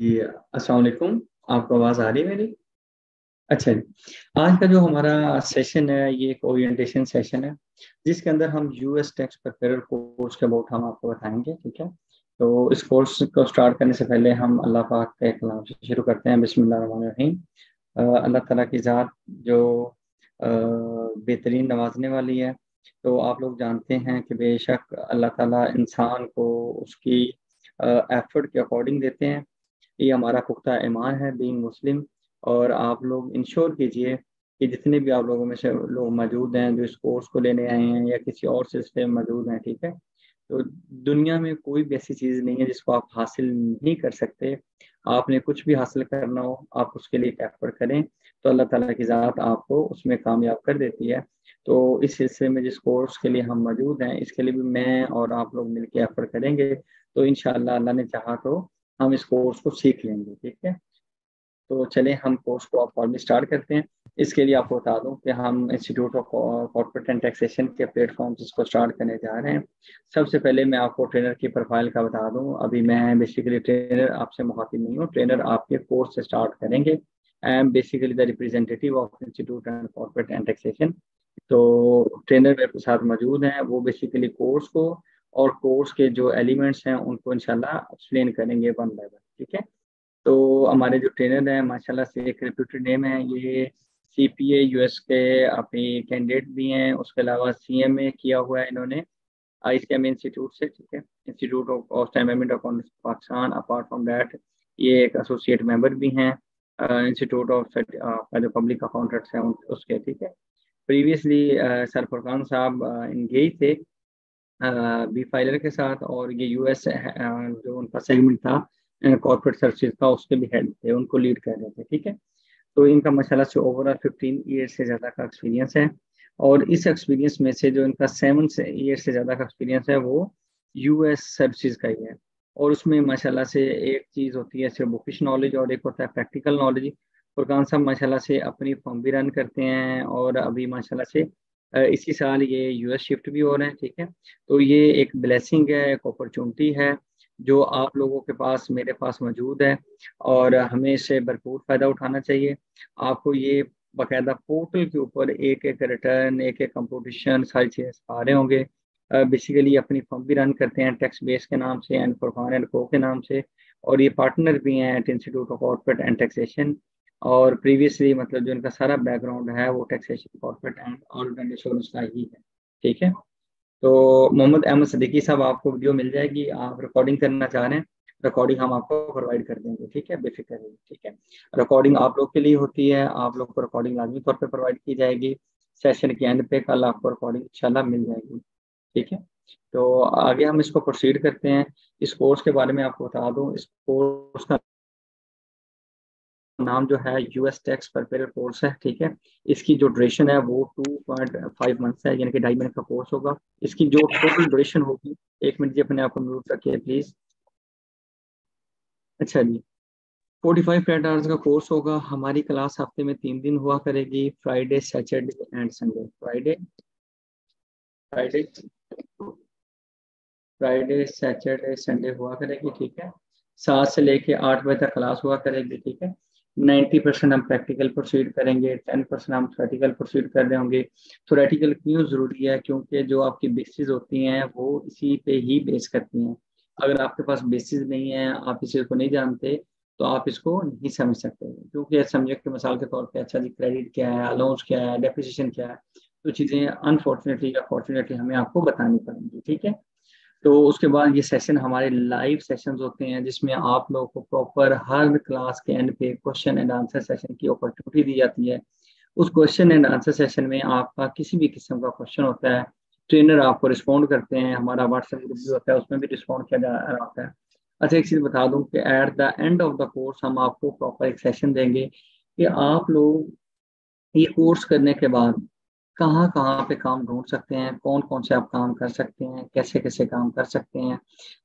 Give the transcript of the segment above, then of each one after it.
जी अस्सलाम आपको आवाज़ आ रही है मेरी? अच्छा जी। आज का जो हमारा सेशन है, ये एक ओरिएंटेशन सेशन है, जिसके अंदर हम यूएस टैक्स प्रिपेयर कोर्स के अबाउट हम आपको बताएँगे, ठीक है? तो इस कोर्स को स्टार्ट करने से पहले हम अल्लाह पाक के कलाम से शुरू करते हैं बिस्मिल्लाहिर्रहमानिर्रहीम अल्लाह ताला की ज़ात जो बेहतरीन नवाजने वाली है। तो आप लोग जानते हैं कि बेशक अल्लाह ताला इंसान को उसकी एफर्ट के अकॉर्डिंग देते हैं। ये हमारा पुख्ता ईमान है बीन मुस्लिम और आप लोग इंश्योर कीजिए कि जितने भी आप लोगों में से लोग मौजूद हैं, जो इस कोर्स को लेने आए हैं या किसी और सिलसिले में मौजूद हैं, ठीक है? तो दुनिया में कोई भी ऐसी चीज़ नहीं है जिसको आप हासिल नहीं कर सकते। आपने कुछ भी हासिल करना हो, आप उसके लिए एफर्ट करें तो अल्लाह ताला की ज़ात आपको उसमें कामयाब कर देती है। तो इस सिलसिले में जिस कोर्स के लिए हम मौजूद हैं, इसके लिए भी मैं और आप लोग मिलकर एफर्ट करेंगे तो इन अल्लाह ने चाहा तो हम इस कोर्स को सीख लेंगे, ठीक है? तो चले, हम कोर्स को आप फॉर्म स्टार्ट करते हैं। इसके लिए आपको बता दूँ कि हम institute of corporate and taxation के प्लेटफॉर्म इसको स्टार्ट करने जा रहे हैं। सबसे पहले मैं आपको ट्रेनर की प्रोफ़ाइल का बता दूँ। अभी मैं बेसिकली ट्रेनर आपसे मुखातिब नहीं हूँ। ट्रेनर आपके कोर्स से स्टार्ट करेंगे। I am basically the representative of institute and corporate and taxation तो ट्रेनर मेरे साथ मौजूद हैं। वो बेसिकली कोर्स को और कोर्स के जो एलिमेंट्स हैं, उनको इंशाल्लाह एक्सप्लेन करेंगे वन बाय वन ठीक है? तो हमारे जो ट्रेनर हैं, माशाल्लाह से एक रिप्यूटेड नेम है, ये C P A U S के अपनी कैंडिडेट भी हैं, उसके अलावा सी एम ए किया हुआ है इन्होंने आई सी एम इंस्टीट्यूट से, ठीक है? Institute of एमेंट account Pakistan apart from that ये एक एसोसिएट मेंबर भी हैं इंस्टीट्यूट ऑफ़ जो पब्लिक अकाउंटेंट्स हैं उसके, ठीक है? प्रीवियसली सर फुरकान साहब इंगेज थे बी फाइलर के साथ और ये यूएस जो उनका सेगमेंट था कॉर्पोरेट सर्विस का, उसके भी हेड थे, उनको लीड कर रहे थे, ठीक है? तो इनका मशाला से ओवरऑल फिफ्टीन ईयर से ज़्यादा का एक्सपीरियंस है और इस एक्सपीरियंस में से जो इनका सेवन ईयर से ज़्यादा का एक्सपीरियंस है, वो यूएस सर्विसेज़ का ही है और उसमें माशाल्लाह से एक चीज़ होती है, सिर्फ़ बुकिश नॉलेज और एक होता है प्रैक्टिकल नॉलेज फुरकान साहब माशाल्लाह से अपनी फॉर्म भी रन करते हैं और अभी माशाल्लाह से इसी साल ये यूएस शिफ्ट भी हो रहे हैं, ठीक है? तो ये एक ब्लेसिंग है, एक अपॉर्चुनिटी है, जो आप लोगों के पास, मेरे पास मौजूद है, और हमें इससे भरपूर फ़ायदा उठाना चाहिए। आपको ये बाकायदा पोर्टल के ऊपर एक एक रिटर्न एक एक कंपटीशन सारी चीज़ें आ रहे होंगे। बेसिकली अपनी फर्म भी रन करते हैं टैक्स बेस के नाम से एंड फरफान एंड को के नाम से, और ये पार्टनर भी हैं at institute of corporate and taxation और प्रीवियसली मतलब जो इनका सारा बैकग्राउंड है, वो taxation corporate and all insurance का ही है। ठीक है? तो मोहम्मद अहमद सदीकी साहब, आपको वीडियो मिल जाएगी। आप रिकॉर्डिंग करना चाह रहे हैं रिकॉर्डिंग हम आपको प्रोवाइड कर देंगे। ठीक है? बेफिक्र ठीक है? रिकॉर्डिंग आप लोग के लिए होती है। आप लोग को रिकॉर्डिंग लाजमी तौर पर प्रोवाइड की जाएगी। सेशन के एंड पे कल आपको रिकॉर्डिंग इंशाल्लाह मिल जाएगी। ठीक है? तो आगे हम इसको प्रोसीड करते हैं। इस कोर्स के बारे में आपको बता दूँ। इस कोर्स का नाम जो है यूएस टैक्स प्रिपेयर कोर्स है, ठीक है? इसकी जो ड्यूरेशन है वो टू पॉइंट फाइव मंथ्स है, यानी कि ढाई महीने का कोर्स होगा। इसकी जो टोटल ड्यूरेशन होगी, एक मिनट जी अपने आप को म्यूट रखिए प्लीज़ अच्छा जी। फोर्टी फाइव क्रेडिट आवर्स का कोर्स होगा। हमारी क्लास हफ़्ते में तीन दिन हुआ करेगी Friday Saturday and Sunday Friday Friday Friday Saturday Sunday हुआ करेगी, ठीक है? सात से लेके आठ बजे तक क्लास हुआ करेगी, ठीक है? नाइन्टी परसेंट हम प्रैक्टिकल प्रोसीड करेंगे, टेन परसेंट हम थोरेटिकल प्रोसीड कर रहे होंगे। थोरेटिकल क्यों ज़रूरी है? क्योंकि जो आपकी बेसिस होती हैं, वो इसी पे ही बेस करती हैं। अगर आपके पास बेसिस नहीं है, आप इस चीज़ को नहीं जानते तो आप इसको नहीं समझ सकते। क्योंकि समझे कि मिसाल के तौर पर अच्छा जी क्रेडिट क्या है अलाउंस क्या है डेप्रिसिएशन क्या है तो चीज़ें अनफॉर्चुनेटली या फॉर्चुनेटली हमें आपको बतानी पड़ेंगी, ठीक है? तो उसके बाद ये सेशन हमारे लाइव सेशन होते हैं, जिसमें आप लोगों को प्रॉपर हर क्लास के एंड पे क्वेश्चन एंड आंसर सेशन की अपॉर्चुनिटी दी जाती है। उस क्वेश्चन एंड आंसर सेशन में आपका किसी भी किस्म का क्वेश्चन होता है ट्रेनर आपको रिस्पॉन्ड करते हैं, हमारा व्हाट्सएप ग्रुप भी होता है, उसमें भी रिस्पॉन्ड किया जा रहा है। अच्छा एक चीज़ बता दूँ कि at the end of the course हम आपको प्रॉपर एक सेशन देंगे कि आप लोग ये कोर्स करने के बाद कहाँ कहाँ पे काम ढूंढ सकते हैं? कौन कौन से आप काम कर सकते हैं? कैसे कैसे काम कर सकते हैं?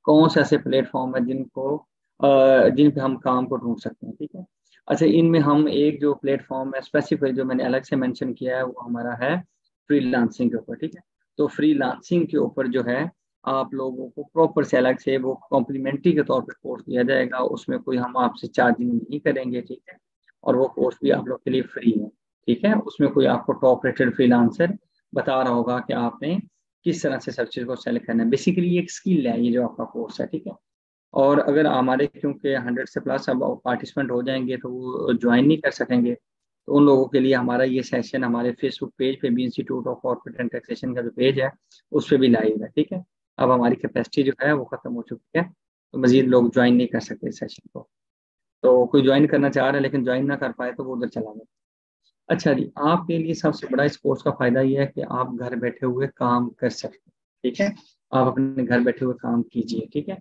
कौन से ऐसे प्लेटफॉर्म है जिनको जिन पे हम काम को ढूंढ सकते हैं, ठीक है? अच्छा इनमें हम एक जो प्लेटफॉर्म है स्पेसिफिक जो मैंने अलग से मेंशन किया है, वो हमारा है फ्री लांसिंग के ऊपर, ठीक है? तो फ्री लांसिंग के ऊपर जो है, आप लोगों को प्रॉपर से अलग से वो कॉम्प्लीमेंट्री के तौर पर कोर्स दिया जाएगा। उसमें कोई हम आपसे चार्जिंग नहीं करेंगे, ठीक है? और वो कोर्स भी आप लोग के लिए फ्री है। ठीक है? उसमें कोई आपको टॉप रेटेड फ्रीलांसर बता रहा होगा कि आपने किस तरह से सब चीज़ को सेलेक्ट करना है। बेसिकली एक स्किल है, ये जो आपका कोर्स है, ठीक है? और अगर हमारे, क्योंकि हंड्रेड से प्लस अब पार्टिसिपेंट हो जाएँगे तो वो ज्वाइन नहीं कर सकेंगे तो उन लोगों के लिए हमारा ये सेशन हमारे फेसबुक पेज पे भी institute of corporate and taxation का जो पेज है, उस पर भी लाइव है, ठीक है? अब हमारी कैपेसिटी जो है वो खत्म हो चुकी है तो मजीद लोग ज्वाइन नहीं कर सकते सेशन को। तो कोई ज्वाइन करना चाह रहा है लेकिन ज्वाइन ना कर पाए तो वो उधर चला गया। अच्छा जी, आपके लिए सबसे बड़ा इस कोर्स का फ़ायदा ये है कि आप घर बैठे हुए काम कर सकते हैं, ठीक है? आप अपने घर बैठे हुए काम कीजिए, ठीक है?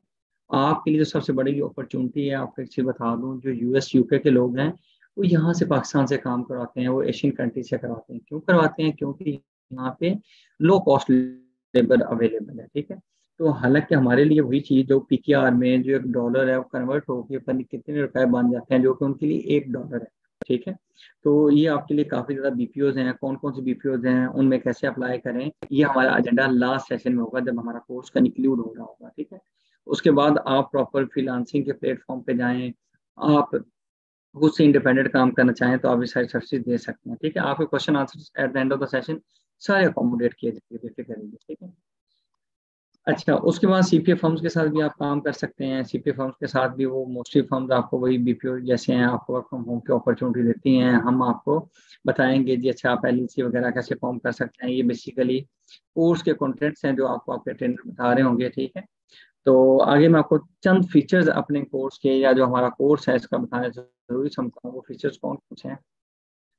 आपके लिए जो सबसे बड़ी अपॉर्चुनिटी है, आपको एक चीज़ बता दूँ, जो यूएस यूके के लोग हैं, वो यहाँ से पाकिस्तान से काम करवाते हैं, वो एशियन कंट्री से करवाते हैं। क्यों करवाते हैं? क्योंकि यहाँ पे लो कॉस्ट लेबर अवेलेबल है, ठीक है? तो हालाँकि हमारे लिए वही चीज़, जो पी में जो एक डॉलर है, वो कन्वर्ट होकर कितने रुपए बन जाते हैं, जो कि उनके लिए एक डॉलर है। ठीक है? तो ये आपके लिए काफ़ी ज़्यादा बीपीओज हैं। कौन कौन से बीपीओज हैं? उनमें कैसे अप्लाई करें? ये हमारा एजेंडा लास्ट सेशन में होगा, जब हमारा कोर्स का इंक्लूड हो रहा होगा, ठीक है? उसके बाद आप प्रॉपर फ्रीलांसिंग के प्लेटफॉर्म पे जाएँ। आप खुद से इंडिपेंडेंट काम करना चाहें तो आप ये सारी सर्विस दे सकते हैं, ठीक है? आपके question answer at the end of the session सारे अकोमोडेट किए जाएँगे बेफिक्र ठीक है? अच्छा उसके बाद सीपीएफ फर्म्स के साथ भी आप काम कर सकते हैं। सीपीएफ फर्म्स के साथ भी वो मोस्टली फर्म्स आपको वही बीपीओ जैसे हैं, आपको वर्क फ्रॉम होम की अपॉर्चुनिटी देती हैं। हम आपको बताएँगे जी अच्छा आप एल वगैरह कैसे फॉर्म कर सकते हैं। ये बेसिकली कोर्स के कॉन्टेंट्स हैं जो आपको आपके ट्रेनर बता रहे होंगे, ठीक है? तो आगे मैं आपको चंद फीचर्स अपने कोर्स के या जो हमारा कोर्स है, इसका बताना ज़रूरी समझता हूँ वो फीचर्स कौन कौन से हैं,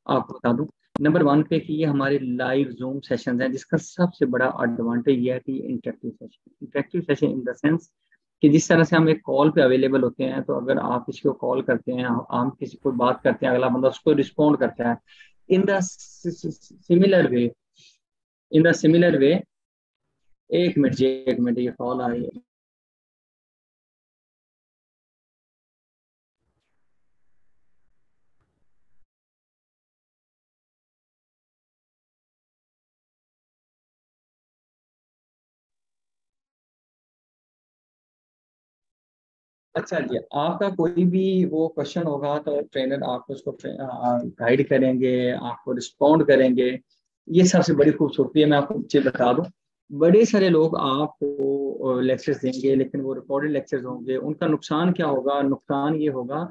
आपको बता दूँ। नंबर वन पे कि ये हमारे लाइव जूम सेशन हैं, जिसका सबसे बड़ा एडवांटेज ये है कि interactive session interactive session in the sense कि जिस तरह से हम एक कॉल पे अवेलेबल होते हैं तो अगर आप किसी को कॉल करते हैं, हम किसी को बात करते हैं, अगला बंदा उसको रिस्पॉन्ड करता है। In the similar way in the similar way एक मिनट जी, एक मिनट, ये कॉल आ रही है। अच्छा जी, आपका कोई भी वो क्वेश्चन होगा तो ट्रेनर आपको उसको गाइड करेंगे, आपको रिस्पॉन्ड करेंगे। ये सबसे बड़ी खूबसूरती है, मैं आपको चीज़ बता दूँ। बड़े सारे लोग आपको लेक्चर्स देंगे, लेकिन वो रिकॉर्डेड लेक्चर्स होंगे। उनका नुकसान क्या होगा? नुकसान ये होगा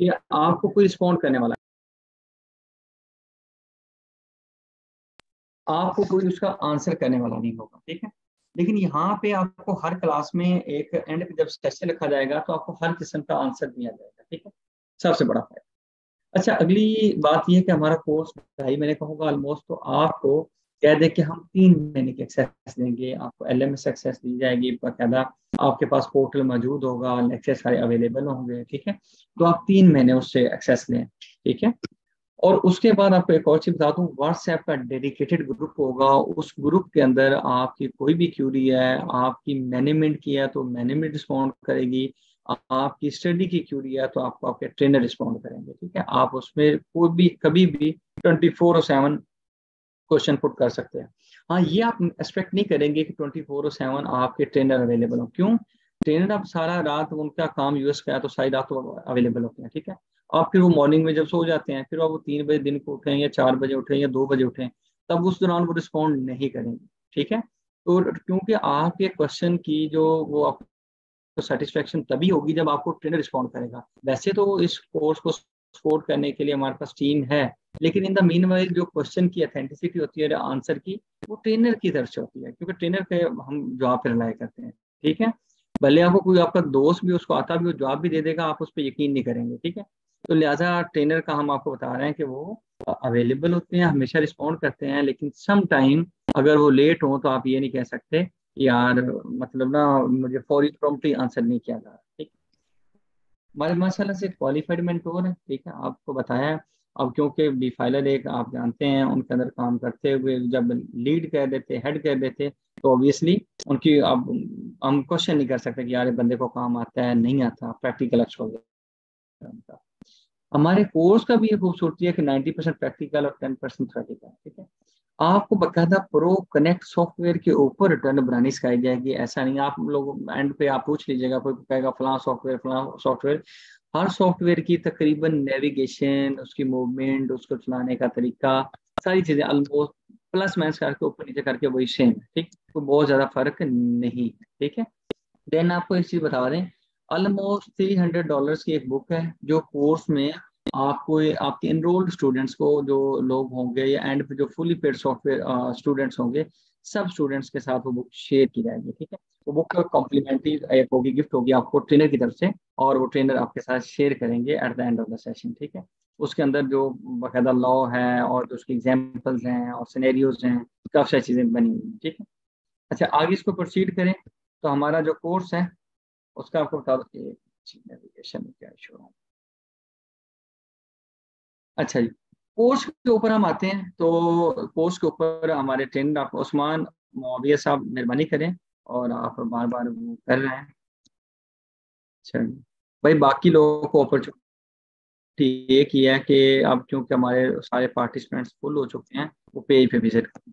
कि आपको कोई रिस्पॉन्ड करने वाला आपको कोई उसका आंसर करने वाला नहीं होगा, ठीक है? लेकिन यहाँ पे आपको हर क्लास में एक एंड पे जब सेशन रखा जाएगा तो आपको हर किस्म का आंसर दिया जाएगा, ठीक है? सबसे बड़ा फ़ायदा। अच्छा अगली बात यह कि हमारा कोर्स ढाई महीने का होगा ऑलमोस्ट तो आपको कह दे कि हम तीन महीने की एक्सेस देंगे। आपको एल एम एस एक्सेस दी जाएगी बाकायदा आपके पास पोर्टल मौजूद होगा लेक्चर सारे अवेलेबल होंगे, ठीक है? तो आप तीन महीने उससे एक्सेस लें, ठीक है? और उसके बाद आपको एक और चीज़ बता दूँ व्हाट्सएप का डेडिकेटेड ग्रुप होगा। उस ग्रुप के अंदर आपकी कोई भी क्यूरी है, आपकी मैनेजमेंट की है तो मैनेजमेंट रिस्पॉन्ड करेगी। आपकी स्टडी की क्यूरी है तो आपको आपके ट्रेनर रिस्पॉन्ड करेंगे, ठीक है? आप उसमें कोई भी, कभी भी ट्वेंटी फोर और सेवन क्वेश्चन पुट कर सकते हैं। हाँ ये आप एक्सपेक्ट नहीं करेंगे कि ट्वेंटी फोर और सेवन आपके ट्रेनर अवेलेबल हो। क्यों? ट्रेनर आप सारा रात उनका काम यूएस का है तो सारी रात अवेलेबल होते हैं, ठीक है? आप फिर वो मॉर्निंग में जब सो जाते हैं, फिर आप वो तीन बजे दिन को उठें या चार बजे उठें या दो बजे उठें, तब उस दौरान वो रिस्पॉन्ड नहीं करेंगे, ठीक है? तो क्योंकि आपके क्वेश्चन की जो वो आपको सेटिस्फेक्शन तभी होगी जब आपको ट्रेनर रिस्पॉन्ड करेगा। वैसे तो इस कोर्स को सपोर्ट करने के लिए हमारे पास टीम है, लेकिन इन द मीन वाइज जो क्वेश्चन की अथेंटिसिटी होती है आंसर की, वो ट्रेनर की तरफ़ से होती है, क्योंकि ट्रेनर पे हम जवाब पे रिलाई करते हैं, ठीक है? भले आपको कोई आपका दोस्त भी, उसको आता भी वो जवाब भी दे देगा, आप उस पर यकीन नहीं करेंगे, ठीक है? तो लिहाजा ट्रेनर का हम आपको बता रहे हैं कि वो अवेलेबल होते हैं, हमेशा रिस्पॉन्ड करते हैं, लेकिन सम टाइम अगर वो लेट हो तो आप ये नहीं कह सकते यार मतलब ना मुझे फौरी प्रॉम्प्टली आंसर नहीं किया जा ठीक? हमारे माशाला से क्वालिफाइड मेंटोर है, ठीक है? आपको बताया अब क्योंकि बी फाइलर एक आप जानते हैं, उनके अंदर काम करते हुए जब लीड कह देते हेड कह देते तो ऑब्वियसली उनकी अब हम क्वेश्चन नहीं कर सकते कि यार बंदे को काम आता है, नहीं आता प्रैक्टिकल उनका हमारे कोर्स का भी ये खूबसूरती है कि 90 परसेंट प्रैक्टिकल और 10 परसेंट थ्योरेटिकल, ठीक है? आपको बकायदा प्रो कनेक्ट सॉफ्टवेयर के ऊपर रिटर्न बनानी सिखाई जाएगी, ऐसा नहीं आप लोग एंड पे आप पूछ लीजिएगा, कोई कहेगा, फला सॉफ्टवेयर फला सॉफ्टवेयर। हर सॉफ्टवेयर की तकरीबन नेविगेशन उसकी मूवमेंट उसको चलाने का तरीका, सारी चीज़ें ऑलमोस्ट प्लस माइनस करके ऊपर नीचे करके वही सेम ठीक? तो बहुत ज़्यादा फ़र्क नहीं है ठीक है? देन आपको एक चीज़ बता दें ऑलमोस्ट थ्री हंड्रेड डॉलर की एक बुक है, जो कोर्स में आपको आपके इनरोल्ड स्टूडेंट्स को जो लोग होंगे या एंड जो फुली पेड सॉफ्टवेयर स्टूडेंट्स होंगे, सब स्टूडेंट्स के साथ वो बुक शेयर की जाएगी, ठीक है? वो बुक कॉम्प्लीमेंट्री एक होगी गिफ्ट होगी आपको ट्रेनर की तरफ़ से और वो ट्रेनर आपके साथ शेयर करेंगे at the end of the session ठीक है? उसके अंदर जो बाकायदा लॉ है और जो उसकी एग्जाम्पल्स हैं और सिनेरियोज हैं, काफ़ी सारी चीज़ें बनी हुई हैं, ठीक है? अच्छा आगे इसको प्रोसीड करें तो हमारा जो कोर्स है उसका आपको बता दो। नेविगेशन क्या इशू है? अच्छा जी, कोर्स के ऊपर हम आते हैं तो कोर्स के ऊपर हमारे ट्रेनर आप उस्मान मुआविया साहब मेहरबानी करें और आप बार बार वो कर रहे हैं। अच्छा भाई बाकी लोगों को अपॉर्चुनिटी ये किया है कि अब क्योंकि हमारे सारे पार्टिसिपेंट्स फुल हो चुके हैं, वो पेज पे विज़िट करें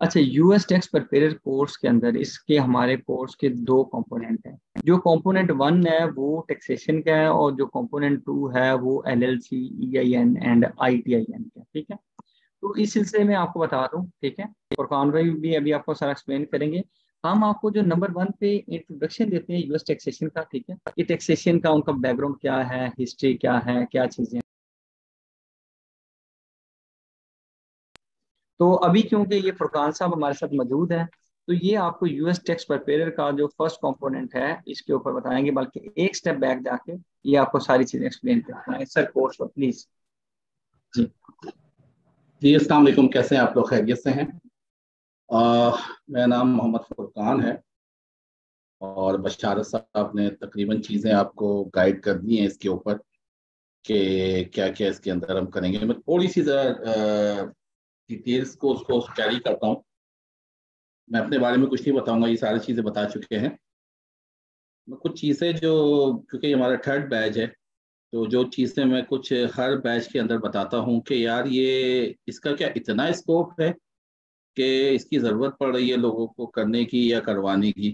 अच्छा यूएस टैक्स प्रिपेयर कोर्स के अंदर इसके हमारे कोर्स के दो कंपोनेंट हैं। जो कंपोनेंट वन है, वो टैक्सेशन का है और जो कंपोनेंट टू है, वो L L C E I N and I T I N का ठीक है? तो इस सिलसिले में आपको बता दूँ, ठीक है? और कान भाई भी अभी आपको सारा एक्सप्लेन करेंगे। हम आपको जो नंबर वन पे इंट्रोडक्शन देते हैं यूएस टैक्सेशन का, ठीक है? ये टैक्सेशन का उनका बैकग्राउंड क्या है हिस्ट्री क्या है, क्या चीज़ें तो अभी क्योंकि ये फुरकान साहब हमारे साथ मौजूद है तो ये आपको यूएस टैक्स प्रिपेयर का जो फ़र्स्ट कंपोनेंट है, इसके ऊपर बताएँगे, बल्कि एक स्टेप बैक जाके ये आपको सारी चीज़ें एक्सप्लेन करते हैं। सर कोर्स प्लीज़ जी। जी, अस्सलाम कैसे हैं आप लोग? खैरियत से हैं? मेरा नाम मोहम्मद फुरकान है और बशारत साहब ने तकरीबन चीज़ें आपको गाइड कर दी हैं इसके ऊपर कि क्या क्या इसके अंदर हम करेंगे। मैं थोड़ी सी ज़रा डिटेल्स को उसको कैरी करता हूँ। मैं अपने बारे में कुछ नहीं बताऊँगा ये सारी चीज़ें बता चुके हैं। कुछ चीज़ें जो क्योंकि हमारा थर्ड बैच है तो जो चीज़ें मैं कुछ हर बैच के अंदर बताता हूँ कि यार ये इसका क्या इतना स्कोप है कि इसकी ज़रूरत पड़ रही है लोगों को करने की या करवाने की?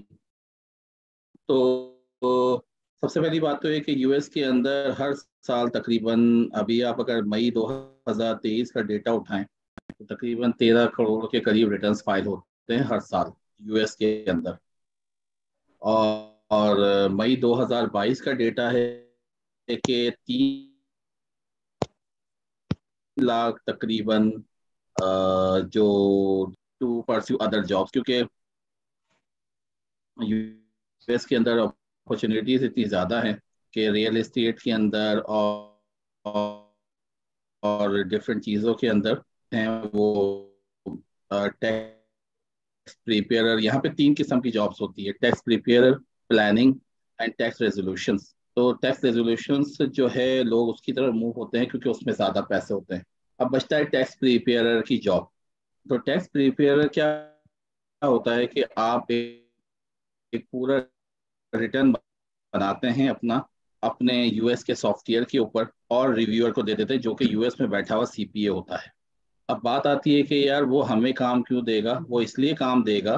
तो, सबसे पहली बात तो ये कि यूएस के अंदर हर साल तकरीबन अभी आप अगर मई 2023 का डेटा उठाएँ तो तकरीबन तेरह करोड़ के करीब रिटर्न फ़ाइल होते हैं हर साल यूएस के अंदर। और, और मई 2022 का डेटा है कि तीन लाख तकरीबन जो टू परस्यू अदर जॉब्स क्योंकि यूएस के अंदर अपॉर्चुनिटीज़ इतनी ज़्यादा है कि रियल एस्टेट के अंदर और और डिफरेंट चीज़ों के अंदर हैं वो टैक्स प्रिपेयर यहाँ पे तीन किस्म की जॉब्स होती है tax prepare planning and tax resolution तो टैक्स रेजोल्यूशन जो है, लोग उसकी तरफ़ मूव होते हैं क्योंकि उसमें ज़्यादा पैसे होते हैं। अब बचता है टैक्स प्रिपेयर की जॉब तो टैक्स प्रिपेयर क्या होता है कि आप एक पूरा रिटर्न बनाते हैं अपना, अपने यूएस के सॉफ्टवेयर के ऊपर और रिव्यूअर को दे देते हैं, जो कि यूएस में बैठा हुआ सीपीए होता है। अब बात आती है कि यार वो हमें काम क्यों देगा? वो इसलिए काम देगा।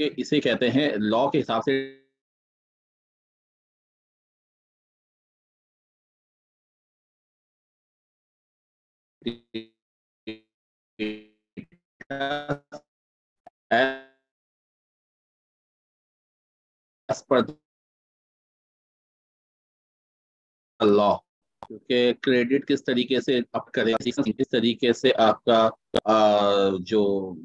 कि इसे कहते हैं लॉ के हिसाब से as per लॉ क्योंकि क्रेडिट किस तरीके से आप करें किस तरीके से आपका आ, जो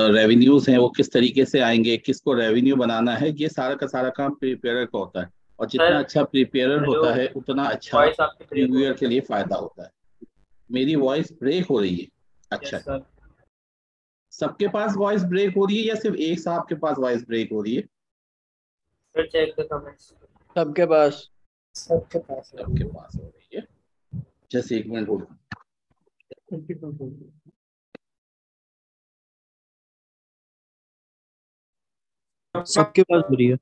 रेवेन्यूज हैं वो किस तरीके से आएँगे किसको रेवेन्यू बनाना है ये सारा का सारा काम प्रिपेयर का होता है। और जितना अच्छा प्रिपेयर होता है उतना अच्छा रिव्यूअर के लिए फ़ायदा होता है। मेरी वॉइस ब्रेक हो रही है। अच्छा। सबके पास वॉइस ब्रेक हो रही है या सिर्फ़ एक साहब के पास वॉइस ब्रेक हो रही है? सबके पास। सबके पास सबके पास हो रही है। जस्ट एक मिनट होल्ड सबके पास हो। रही है।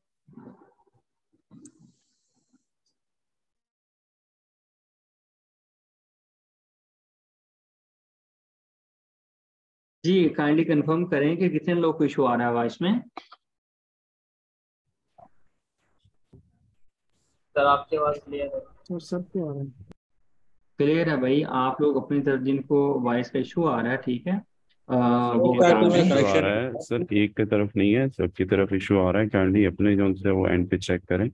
जी काइंडली कंफर्म करें कि कितने लोग को इशू आ रहा है आवाज़ में? सर आपकी आवाज़ क्लियर है। सर सबके आ रहा है? क्लियर है भाई आप लोग अपनी तरफ़ जिनको वॉइस का इशू आ रहा है ठीक है? है? सर एक की तरफ़ नहीं है सबकी तरफ़ इशू आ रहा है। काइंडली अपने जो से वो एंड पे चेक करें।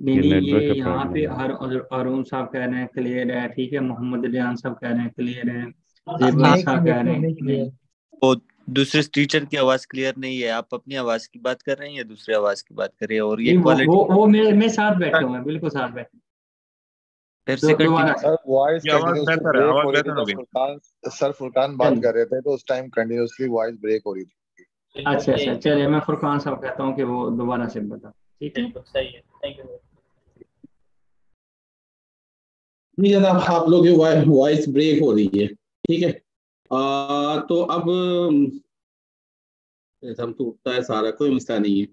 नहीं नहीं ये यहाँ पे हर अरुण साहब कह रहे हैं क्लियर है ठीक है? मोहम्मद रियान साहब कह रहे हैं क्लियर है। हाँ, साहब कह रहे हैं वो दूसरे टीचर की आवाज़ क्लियर नहीं है आप अपनी आवाज़ की बात कर रहे हैं या दूसरे आवाज़ की बात कर रहे हैं? और ये वो क्वालिटी वो वो मेरे मेरे साथ बैठे हैं बिल्कुल साथ बैठे फिर से सर वॉइस आवाज़ कंटिन्यूअसली बेहतर है आवाज़ हो रही थी बेहतर हो गई फुरकान सर फुरकान बात कर रहे थे तो उस टाइम कंटिन्यूअसली वॉइस ब्रेक हो रही थी। अच्छा अच्छा चलिए मैं फुरकान साहब कहता हूँ कि वो दोबारा से बता ठीक है? सही है थैंक यू जी जनाब आप लोग वॉइस ब्रेक हो रही है ठीक है? तो अब हम तो उठता है सारा, कोई मसला नहीं है।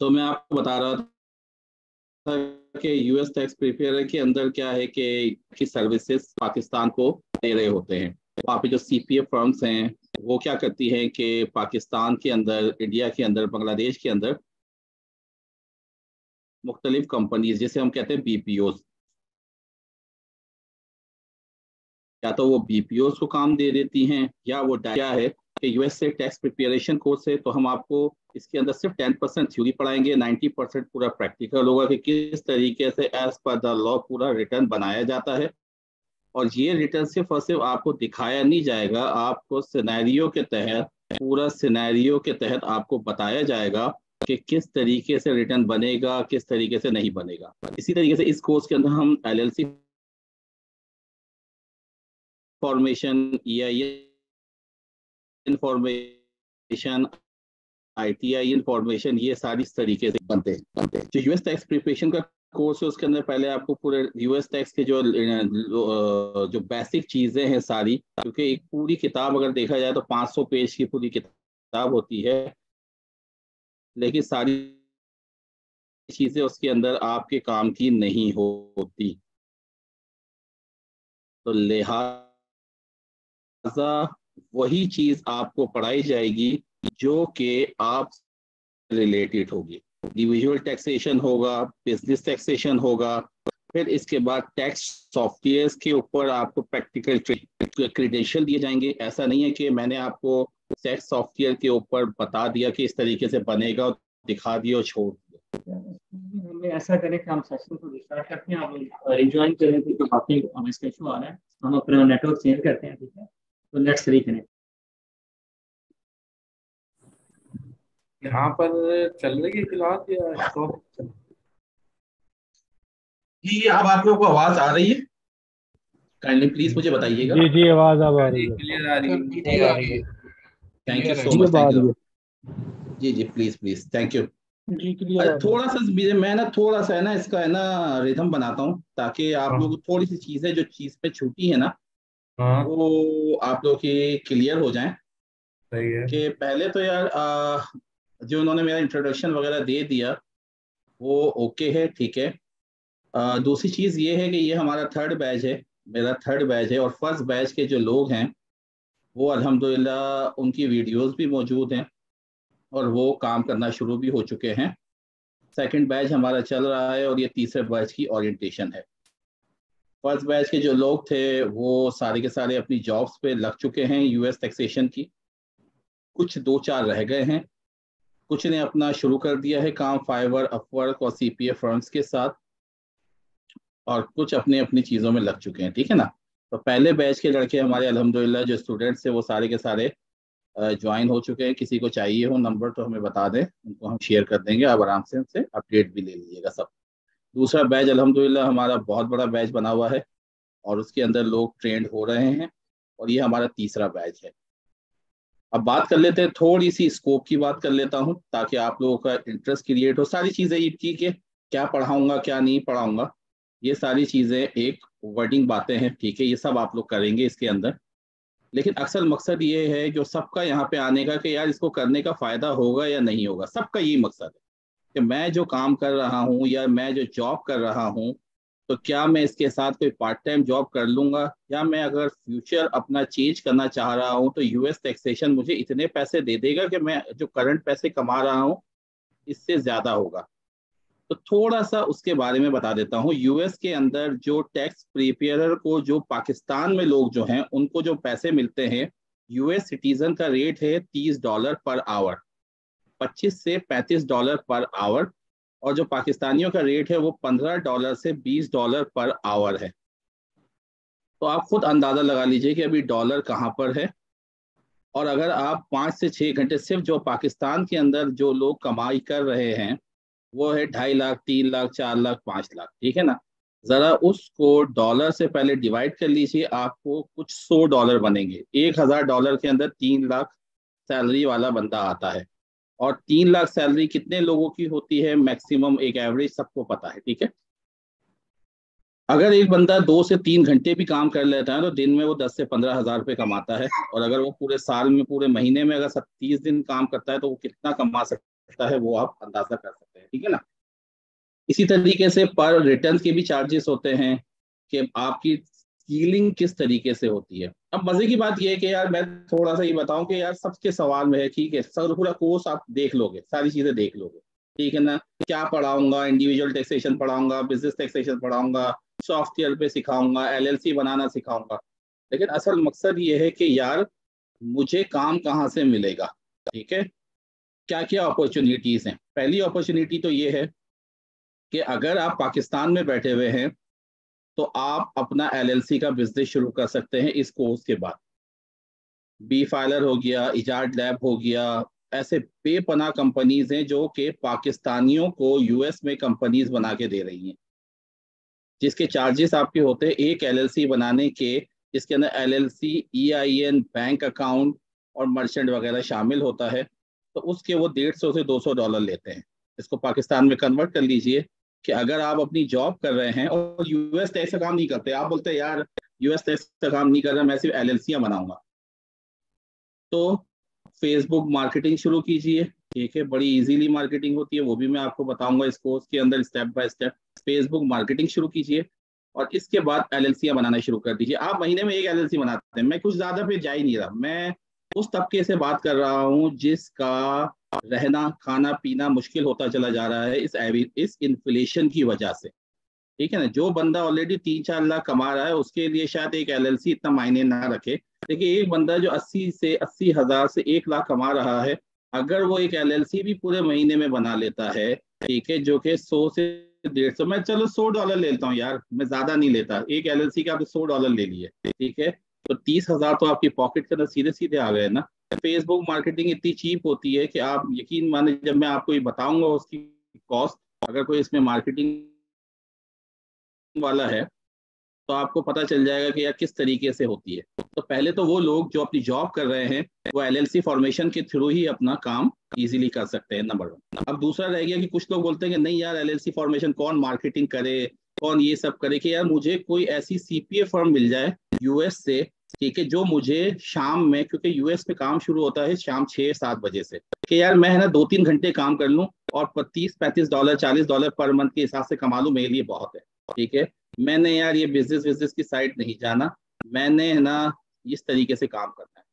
तो मैं आपको बता रहा था कि यूएस टैक्स प्रिपेयर के अंदर क्या है कि की सर्विसेज़ पाकिस्तान को दे रहे होते हैं। वहाँ पे जो सी पी एफ़ फर्म्स हैं, वो क्या करती हैं कि पाकिस्तान के अंदर इंडिया के अंदर बांग्लादेश के अंदर मुख्तलिफ़ कंपनीज़ जिसे हम कहते हैं बीपीओ या तो वो बीपीओ को काम दे देती हैं, या वो क्या है कि यूएस से टैक्स प्रिपरेशन कोर्स है तो हम आपको इसके अंदर सिर्फ़ टेन परसेंट थ्योरी पढ़ाएँगे नाइन्टी परसेंट पूरा प्रैक्टिकल होगा कि किस तरीके से एज पर द लॉ पूरा रिटर्न बनाया जाता है। और ये रिटर्न सिर्फ़ और सिर्फ़ आपको दिखाया नहीं जाएगा, आपको सिनेरियो के तहत, पूरा सिनेरियो के तहत आपको बताया जाएगा कि किस तरीके से रिटर्न बनेगा, किस तरीके से नहीं बनेगा। इसी तरीके से इस कोर्स के अंदर हम LLC formation E I information ITI information ये सारी इस तरीके से बनते हैं बनते हैं। जो यूएस टैक्स प्रिपरेशन का कोर्स है, उसके अंदर पहले आपको पूरे यूएस टैक्स के जो जो बेसिक चीज़ें हैं सारी, क्योंकि एक पूरी किताब अगर देखा जाए तो 500 पेज की पूरी किताब होती है, लेकिन सारी चीज़ें उसके अंदर आपके काम की नहीं होती। तो लिहाजा वही चीज़ आपको पढ़ाई जाएगी जो कि आप रिलेटेड होगी। इंडिविजुअल टैक्सेशन होगा बिज़नेस टैक्सेशन होगा, फिर इसके बाद टैक्स सॉफ्टवेयर के ऊपर आपको प्रैक्टिकल क्रीडेंशियल दिए जाएँगे। ऐसा नहीं है कि मैंने आपको टैक्स सॉफ्टवेयर के ऊपर बता दिया कि इस तरीके से बनेगा और दिखा दिया और छोड़ दिया। ऐसा करें कि हम सेशन को रिस्टार्ट करते हैं रिज्वाइन करें तो बाकी हमें इसका इशू आ रहा है। हम अपना नेटवर्क चेंज करते हैं, ठीक है? तो लेट्स रिकनेक्ट यहाँ पर चल रही है क्लास या स्टॉप जी अब आप लोगों को आवाज़ आ रही है। काइंडली प्लीज़ मुझे बताइएगा। जी जी आवाज़ अब आ रही है। क्लियर आ रही है। ठीक आ रही है thank you so much thank you जी जी प्लीज़ प्लीज़ थैंक यू जी क्लियर अरे थोड़ा सा मैं ना थोड़ा सा है ना इसका है ना रिदम बनाता हूँ ताकि आप हाँ। लोग थोड़ी सी चीज़ें जो चीज़ पे छूटी है ना हाँ। वो आप लोग की क्लियर हो जाए? सही है। कि पहले तो यार आ, जो उन्होंने मेरा इंट्रोडक्शन वगैरह दे दिया वो ओके है ठीक है। आ, दूसरी चीज़ ये है कि ये हमारा थर्ड बैच है मेरा थर्ड बैच है और फ़र्स्ट बैच के जो लोग हैं वो अल्हम्दुलिल्लाह उनकी वीडियोस भी मौजूद हैं और वो काम करना शुरू भी हो चुके हैं। सेकंड बैच हमारा चल रहा है और ये तीसरे बैच की ओरिएंटेशन है। फ़र्स्ट बैच के जो लोग थे, वो सारे के सारे अपनी जॉब्स पे लग चुके हैं यूएस टैक्सेशन की। कुछ दो चार रह गए हैं। कुछ ने अपना शुरू कर दिया है काम फाइवर अपवर्क और सी पी फर्म्स के साथ। और कुछ अपने अपनी चीज़ों में लग चुके हैं, ठीक है ना? तो पहले बैच के लड़के हमारे अल्हम्दुलिल्लाह, जो स्टूडेंट्स थे, वो सारे के सारे ज्वाइन हो चुके हैं। किसी को चाहिए हो नंबर तो हमें बता दें। उनको हम शेयर कर देंगे। आप आराम से उनसे अपडेट भी ले लीजिएगा सब। दूसरा बैच अलहमदिल्ला हमारा बहुत बड़ा बैच बना हुआ है और उसके अंदर लोग ट्रेंड हो रहे हैं और ये हमारा तीसरा बैच है। अब बात कर लेते हैं थोड़ी सी स्कोप की बात कर लेता हूँ ताकि आप लोगों का इंटरेस्ट क्रिएट हो। सारी चीज़ें ये ठीक है, क्या पढ़ाऊँगा, क्या नहीं पढ़ाऊँगा, ये सारी चीज़ें एक वर्डिंग बातें हैं, ठीक है, ये सब आप लोग करेंगे इसके अंदर। लेकिन अक्सर मकसद ये है जो सबका यहाँ पे आने का कि यार इसको करने का फ़ायदा होगा या नहीं होगा, सबका यही मकसद है। कि मैं जो काम कर रहा हूँ या मैं जो जॉब कर रहा हूँ तो क्या मैं इसके साथ कोई पार्ट टाइम जॉब कर लूँगा? या मैं अगर फ्यूचर अपना चेंज करना चाह रहा हूँ तो यूएस टैक्सेशन मुझे इतने पैसे दे देगा कि मैं जो करंट पैसे कमा रहा हूँ, इससे ज़्यादा होगा। तो थोड़ा सा उसके बारे में बता देता हूँ। यूएस के अंदर जो टैक्स प्रिपेयर को जो पाकिस्तान में लोग जो हैं, उनको जो पैसे मिलते हैं यूएस सिटीजन का रेट है तीस डॉलर पर आवर पच्चीस से पैंतीस डॉलर पर आवर, और जो पाकिस्तानियों का रेट है वो पंद्रह डॉलर से बीस डॉलर पर आवर है। तो आप खुद अंदाज़ा लगा लीजिए कि अभी डॉलर कहाँ पर है। और अगर आप पाँच से छः घंटे सिर्फ़ जो पाकिस्तान के अंदर जो लोग कमाई कर रहे हैं, वो है ढाई लाख, तीन लाख, चार लाख, पाँच लाख, ठीक है ना? ज़रा उसको डॉलर से पहले डिवाइड कर लीजिए, आपको कुछ सौ डॉलर बनेंगे। एक हज़ार डॉलर के अंदर तीन लाख सैलरी वाला बंदा आता है। और तीन लाख सैलरी कितने लोगों की होती है? मैक्सिमम एक एवरेज सबको पता है, ठीक है? अगर एक बंदा दो से तीन घंटे भी काम कर लेता है तो दिन में वो दस से पंद्रह हज़ार रुपये कमाता है। और अगर वो पूरे साल में, पूरे महीने में अगर तीस दिन काम करता है तो वो कितना कमा सकता है, वो आप अंदाज़ा कर सकते हैं, ठीक है ना? इसी तरीके से पर रिटर्न के भी चार्जेस होते हैं कि आपकी स्कीलिंग किस तरीके से होती है? अब मज़े की बात यह है कि यार मैं थोड़ा सा ये बताऊँ कि यार सबके सवाल में है, ठीक है सर पूरा कोर्स आप देख लोगे, सारी चीज़ें देख लोगे, ठीक है ना? क्या पढ़ाऊँगा इंडिविजुअल टैक्सेशन पढ़ाऊँगा बिज़नेस टैक्सेशन पढ़ाऊँगा सॉफ्टवेयर पे सिखाऊँगा एलएलसी बनाना सिखाऊँगा, लेकिन असल मकसद ये है कि यार मुझे काम कहाँ से मिलेगा, ठीक है? क्या क्या अपॉर्चुनिटीज़ हैं? पहली अपॉर्चुनिटी तो ये है कि अगर आप पाकिस्तान में बैठे हुए हैं तो आप अपना एलएलसी का बिज़नेस शुरू कर सकते हैं इस कोर्स के बाद। बी फाइलर हो गया इजाड लैब हो गया, ऐसे बेपना कंपनीज़ हैं जो कि पाकिस्तानियों को यूएस में कंपनीज़ बना के दे रही हैं। जिसके चार्जेस आपके होते हैं एक एलएलसी बनाने के, जिसके अंदर एलएलसी ईआईएन बैंक अकाउंट और मर्चेंट वगैरह शामिल होता है तो उसके वो डेढ़ सौ से दो सौ डॉलर लेते हैं। इसको पाकिस्तान में कन्वर्ट कर लीजिए। कि अगर आप अपनी जॉब कर रहे हैं और यूएस टैक्स का काम नहीं करते, आप बोलते यार यूएस टैक्स का काम नहीं कर रहा, मैं सिर्फ़ एल बनाऊँगा। तो फेसबुक मार्केटिंग शुरू कीजिए। ठीक है, बड़ी इजीली मार्केटिंग होती है, वो भी मैं आपको बताऊँगा इस कोर्स के अंदर step by step Facebook marketing शुरू कीजिए और इसके बाद एल बनाना शुरू कर दीजिए। आप महीने में एक एलएलसी बनाते हैं, मैं कुछ ज़्यादा पे जा ही नहीं रहा। मैं उस तबके से बात कर रहा हूँ जिसका रहना, खाना, पीना मुश्किल होता चला जा रहा है इस इस इन्फ्लेशन की वजह से। ठीक है ना? जो बंदा ऑलरेडी तीन चार लाख कमा रहा है, उसके लिए शायद एक एलएलसी इतना मायने ना रखे। देखिए, एक बंदा जो अस्सी से, अस्सी हज़ार से एक लाख कमा रहा है, अगर वो एक एलएलसी भी पूरे महीने में बना लेता है, ठीक है, जो कि सौ से डेढ़ सौ, मैं चलो सौ डॉलर ले लेता हूँ यार, मैं ज़्यादा नहीं लेता। एक एल का आपने सौ डॉलर ले लिए, ठीक है? तो तीस हज़ार तो आपकी पॉकेट के अंदर सीधे सीधे आ गए ना। फेसबुक मार्केटिंग इतनी चीप होती है कि आप यकीन माने जब मैं आपको ये बताऊँगा उसकी कॉस्ट अगर कोई इसमें मार्केटिंग वाला है तो आपको पता चल जाएगा कि यार किस तरीके से होती है। तो पहले तो वो लोग जो अपनी जॉब कर रहे हैं, वो एलएलसी फॉर्मेशन के थ्रू ही अपना काम इजीली कर सकते हैं नंबर वन अब दूसरा रह गया कि कुछ लोग बोलते हैं कि नहीं यार एलएलसी फॉर्मेशन कौन मार्केटिंग करे, कौन ये सब करे कि यार मुझे कोई ऐसी सीपीए फर्म मिल जाए यूएस से ठीक है, जो मुझे शाम में, क्योंकि यूएस में काम शुरू होता है शाम छह, सात बजे से। कि यार मैं, है ना दो तीन घंटे काम कर लूँ और तीस पैंतीस डॉलर चालीस डॉलर पर मंथ के हिसाब से कमा लूँ, मेरे लिए बहुत है। ठीक है? मैंने यार ये बिज़नेस बिज़नेस की साइड नहीं जाना। मैंने, है ना, इस तरीके से काम करना है।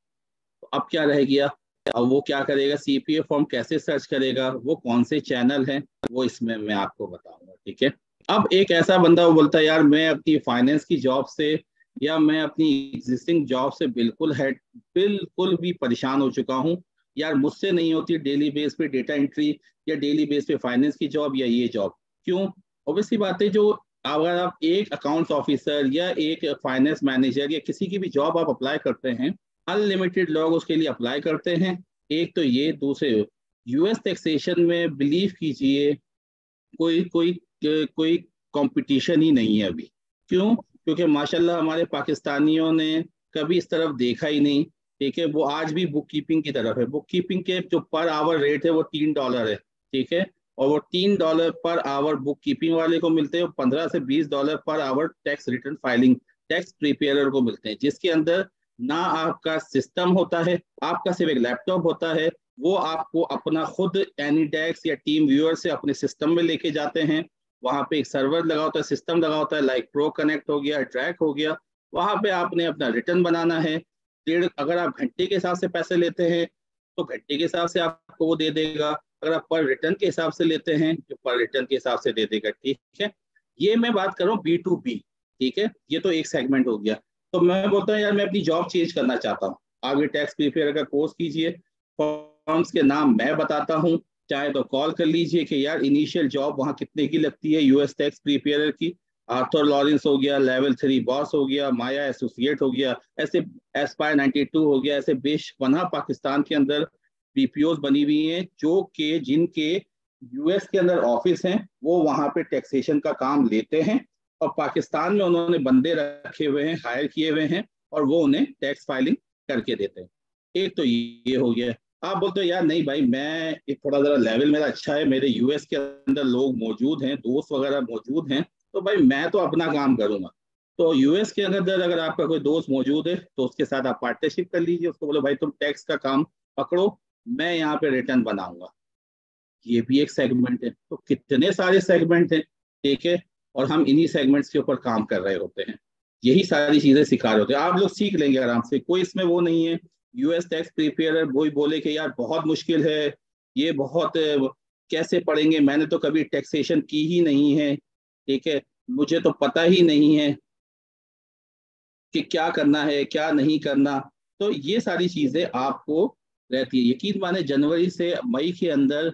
तो अब क्या रह गया? अब वो क्या करेगा? सीपीए फॉर्म कैसे सर्च करेगा? वो कौन से चैनल है? वो इसमें मैं आपको बताऊँगा। ठीक है? अब एक ऐसा बंदा वो बोलता है, यार, मैं अपनी फाइनेंस की जॉब से या मैं अपनी एग्जिस्टिंग जॉब से बिल्कुल है, बिल्कुल भी परेशान हो चुका हूँ। यार, मुझसे नहीं होती डेली बेस पे डेटा एंट्री या डेली बेस पे फाइनेंस की जॉब या ये जॉब क्यों? ऑब्वियसली बात है जो अगर आप एक अकाउंट्स ऑफिसर या एक फाइनेंस मैनेजर या किसी की भी जॉब आप अप्लाई करते हैं अनलिमिटेड लोग उसके लिए अप्लाई करते हैं। एक तो ये, दूसरे यूएस टैक्सेशन में बिलीव कीजिए, कोई कोई कोई कंपटीशन ही नहीं है अभी। क्यों? क्योंकि माशाल्लाह हमारे पाकिस्तानियों ने कभी इस तरफ़ देखा ही नहीं, ठीक है? वो आज भी बुक कीपिंग की तरफ़ है। बुक कीपिंग के जो पर आवर रेट है, वो तीन डॉलर है, ठीक है? और वो तीन dollar per hour book keeping वाले को मिलते हैं पंद्रह से बीस dollar per hour tax return filing tax prepare को मिलते हैं, जिसके अंदर ना आपका सिस्टम होता है, आपका सिर्फ़ एक लैपटॉप होता है, वो आपको अपना खुद एनी या टीम व्यूअर से अपने सिस्टम में लेके जाते हैं वहाँ पे एक सर्वर लगा होता है सिस्टम लगा होता है लाइक प्रो कनेक्ट हो गया ट्रैक हो गया, वहाँ पे आपने अपना रिटर्न बनाना है। डेढ़, अगर आप घंटे के हिसाब से पैसे लेते हैं तो घंटे के हिसाब से आपको वो दे देगा। अगर आप पर रिटर्न के हिसाब से लेते हैं तो पर रिटर्न के हिसाब से दे देगा, ठीक है? ये मैं बात कर रहा हूँ बी टू बी ठीक है? ये तो एक सेगमेंट हो गया। तो मैं बोलता हूँ, यार, मैं अपनी जॉब चेंज करना चाहता हूँ। आप ये टैक्स प्रिपेयर का कोर्स कीजिए। फॉर्म्स के नाम मैं बताता हूँ। चाहे तो कॉल कर लीजिए कि यार इनिशियल जॉब वहाँ कितने की लगती है? यूएस टैक्स प्रिपेयर की। आर्थर लॉरेंस हो गया लेवल थ्री बॉस हो गया माया एसोसिएट हो गया, ऐसे एसपायर नाइनटी टू हो गया, ऐसे बेश पना पाकिस्तान के अंदर बीपीओ बनी हुई हैं, जो कि, जिनके यूएस के अंदर ऑफ़िस हैं, वो वहाँ पे टैक्सेशन का काम लेते हैं। और पाकिस्तान में उन्होंने बंदे रखे हुए हैं हायर किए हुए हैं, और वो उन्हें टैक्स फाइलिंग करके देते हैं। एक तो ये हो गया। आप बोलते हो, यार, नहीं भाई, मैं एक थोड़ा ज़रा लेवल मेरा अच्छा है, मेरे यूएस के अंदर लोग मौजूद हैं, दोस्त वगैरह मौजूद हैं तो भाई मैं तो अपना काम करूँगा। तो यूएस के अंदर अगर आपका कोई दोस्त मौजूद है तो उसके साथ आप पार्टनरशिप कर लीजिए, उसको बोलो, भाई, तुम टैक्स का काम पकड़ो, मैं यहाँ पे रिटर्न बनाऊँगा। ये भी एक सेगमेंट है। तो कितने सारे सेगमेंट हैं, ठीक है? और हम इन्हीं सेगमेंट्स के ऊपर काम कर रहे होते हैं। यही सारी चीज़ें सिखा रहे होते हैं। आप लोग सीख लेंगे आराम से, कोई इसमें वो नहीं है। यूएस टैक्स प्रिपेयर वही बोले कि यार बहुत मुश्किल है, ये बहुत, कैसे पढ़ेंगे? मैंने तो कभी टैक्सेशन की ही नहीं है, ठीक है? मुझे तो पता ही नहीं है कि क्या करना है, क्या नहीं करना। तो ये सारी चीज़ें आपको रहती है। यकीन माने जनवरी से मई के अंदर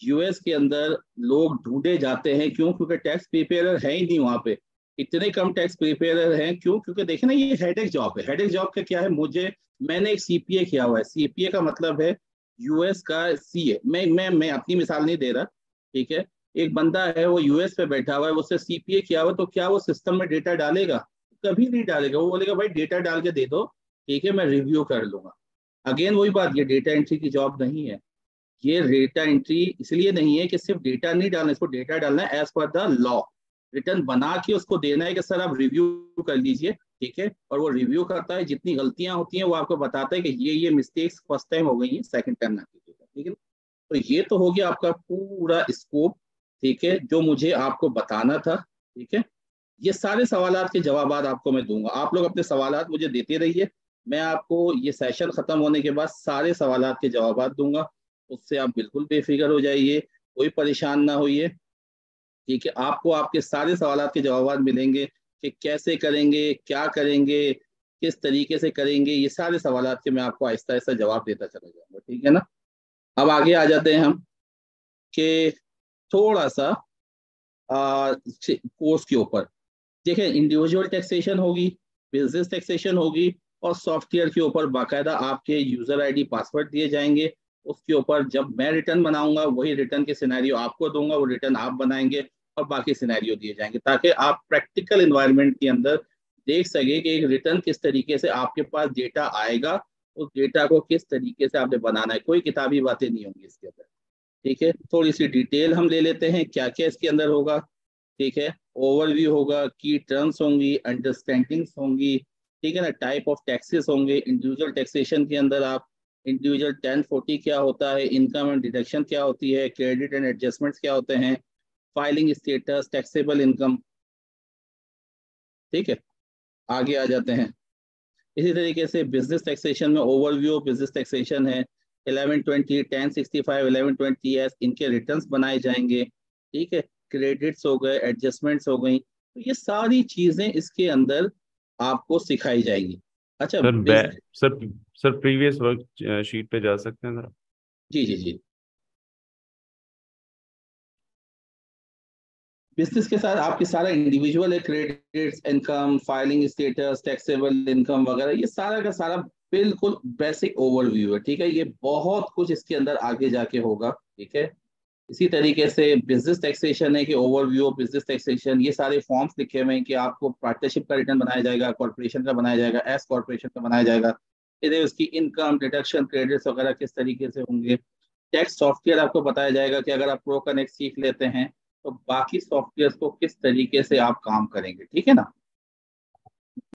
यूएस के अंदर लोग ढूंढे जाते हैं, क्यों? क्योंकि टैक्स प्रिपेयर है ही नहीं वहाँ पे। इतने कम टैक्स प्रिपेयर हैं, क्यों? क्योंकि देखे ना, ये हेडेक जॉब है। हेडेक जॉब का क्या है? मुझे, मैंने एक सीपीए किया हुआ है। सीपीए का मतलब है यूएस का सीए मैं मैं मैं अपनी मिसाल नहीं दे रहा, ठीक है? एक बंदा है, वो यूएस पे बैठा हुआ है, उससे सीपीए किया हुआ तो क्या वो सिस्टम में डेटा डालेगा? कभी नहीं डालेगा। वो बोलेगा, भाई डेटा डाल के दे दो, ठीक है? मैं रिव्यू कर लूँगा। अगेन वही बात, ये डेटा एंट्री की जॉब नहीं है। ये डेटा एंट्री इसलिए नहीं है कि सिर्फ़ डेटा नहीं डालना, इसको डेटा डालना है as per the law return बना के उसको देना है कि सर आप रिव्यू कर लीजिए, ठीक है? और वो रिव्यू करता है, जितनी गलतियाँ होती हैं, वो आपको बताता है कि ये ये मिस्टेक्स फ़र्स्ट टाइम हो गई है सेकंड टाइम ना कीजिएगा, ठीक है तो ये तो हो गया आपका पूरा स्कोप ठीक है, जो मुझे आपको बताना था, ठीक है? ये सारे सवाल के जवाब आपको मैं दूँगा। आप लोग अपने सवाल मुझे देते रहिए, मैं आपको ये सेशन खत्म होने के बाद सारे सवाल के जवाब दूँगा, उससे आप बिल्कुल बेफिक्र हो जाइए, कोई परेशान ना होइए। ठीक है, आपको आपके सारे सवाल के जवाब मिलेंगे कि कैसे करेंगे, क्या करेंगे, किस तरीके से करेंगे, ये सारे सवाल के मैं आपको आहिस्ता आहिस्ता जवाब देता चला जाऊँगा, ठीक है ना? अब आगे आ जाते हैं हम कि थोड़ा सा, कोर्स के ऊपर। देखें इंडिविजुअल टैक्सेशन होगी बिज़नेस टैक्सेशन होगी और सॉफ्टवेयर के ऊपर बाकायदा आपके यूज़र आईडी पासवर्ड दिए जाएँगे। उसके ऊपर जब मैं रिटर्न बनाऊँगा, वही रिटर्न के सिनेरियो आपको दूँगा, वो रिटर्न आप बनाएँगे। और बाकी सिनेरियो दिए जाएँगे, ताकि आप प्रैक्टिकल इन्वायरमेंट के अंदर देख सके कि एक रिटर्न किस तरीके से आपके पास डेटा आएगा, उस डेटा को किस तरीके से आपने बनाना है। कोई किताबी बातें नहीं होंगी इसके अंदर। ठीक है? थोड़ी सी डिटेल हम ले लेते हैं क्या क्या इसके अंदर होगा। ठीक है? ओवरव्यू होगा की टर्म्स होंगी अंडरस्टैंडिंग्स होंगी। ठीक है ना? टाइप ऑफ़ टैक्सेस होंगे इंडिविजुअल टैक्सेशन के अंदर आप इंडिविजुअल टेन फोर्टी क्या होता है इनकम एंड डिडक्शन क्या होती है क्रेडिट एंड एडजस्टमेंट्स क्या होते हैं फाइलिंग स्टेटस टैक्सेबल इनकम ठीक है? आगे आ जाते हैं। इसी तरीके से बिज़नेस टैक्सेशन में ओवरव्यू बिज़नेस टैक्सेशन है। 1120 1065 1120 एस इनके रिटर्न्स बनाए जाएँगे। ठीक है? क्रेडिट्स हो गए एडजस्टमेंट्स हो गई। तो ये सारी चीज़ें इसके अंदर आपको सिखाई जाएँगी। अच्छा sir sir sir previous worksheet पे जा सकते हैं जरा? जी जी जी। बिज़नेस के साथ आपके सारा इंडिविजुअल है credit income filing status taxable income वगैरह, ये सारा का सारा बिल्कुल बेसिक ओवरव्यू है, ठीक है? ये बहुत कुछ इसके अंदर आगे जाके होगा, ठीक है? इसी तरीके से बिज़नेस टैक्सेशन है कि ओवरव्यू ऑफ़ बिज़नेस टैक्सेशन ये सारे फॉर्म्स लिखे हुए हैं कि आपको पार्टनरशिप का रिटर्न बनाया जाएगा कॉर्पोरेशन का बनाया जाएगा एस कॉर्पोरेशन का बनाया जाएगा। इधर उसकी इनकम डिडक्शन क्रेडिट्स वगैरह किस तरीके से होंगे? टैक्स सॉफ्टवेयर आपको बताया जाएगा कि अगर आप प्रो कनेक्ट सीख लेते हैं तो बाकी सॉफ्टवेयर को किस तरीके से आप काम करेंगे? ठीक है ना?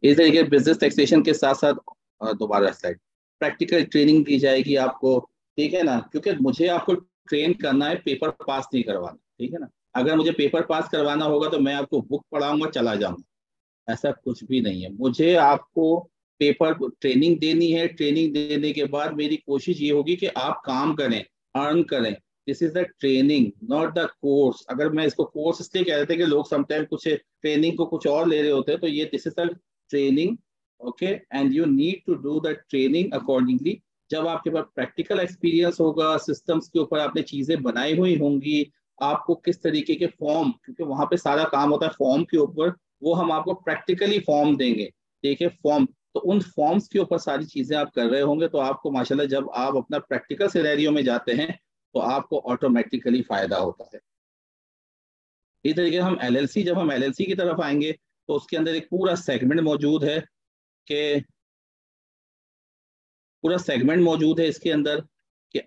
इस तरीके बिज़नेस टैक्सेशन के साथ साथ दोबारा स्लाइड प्रैक्टिकल ट्रेनिंग दी जाएगी आपको, ठीक है ना? क्योंकि मुझे आपको ट्रेन करना है पेपर पास नहीं करवाना, ठीक है ना? अगर मुझे पेपर पास करवाना होगा तो मैं आपको बुक पढ़ाऊँगा, चला जाऊँगा। ऐसा कुछ भी नहीं है। मुझे आपको पेपर ट्रेनिंग देनी है। ट्रेनिंग देने के बाद मेरी कोशिश ये होगी कि आप काम करें अर्न करें। This is the training not the course अगर मैं इसको कोर्स इसलिए कह रहे थे कि लोग समटाइम कुछ ट्रेनिंग को कुछ और ले रहे होते हैं तो ये this is the training okay and you need to do the training accordingly जब आपके पास प्रैक्टिकल एक्सपीरियंस होगा सिस्टम्स के ऊपर आपने चीज़ें बनाई हुई होंगी, आपको किस तरीके के फॉर्म क्योंकि वहाँ पे सारा काम होता है फॉर्म के ऊपर, वो हम आपको प्रैक्टिकली फॉर्म देंगे। देखिए फॉर्म तो उन फॉर्म्स के ऊपर सारी चीज़ें आप कर रहे होंगे तो आपको माशाल्लाह जब आप अपना प्रैक्टिकल सिनेरियो में जाते हैं तो आपको ऑटोमेटिकली फ़ायदा होता है। इस तरीके हम एलएलसी जब हम एलएलसी की तरफ़ आएँगे तो उसके अंदर एक पूरा सेगमेंट मौजूद है कि पूरा सेगमेंट मौजूद है इसके अंदर कि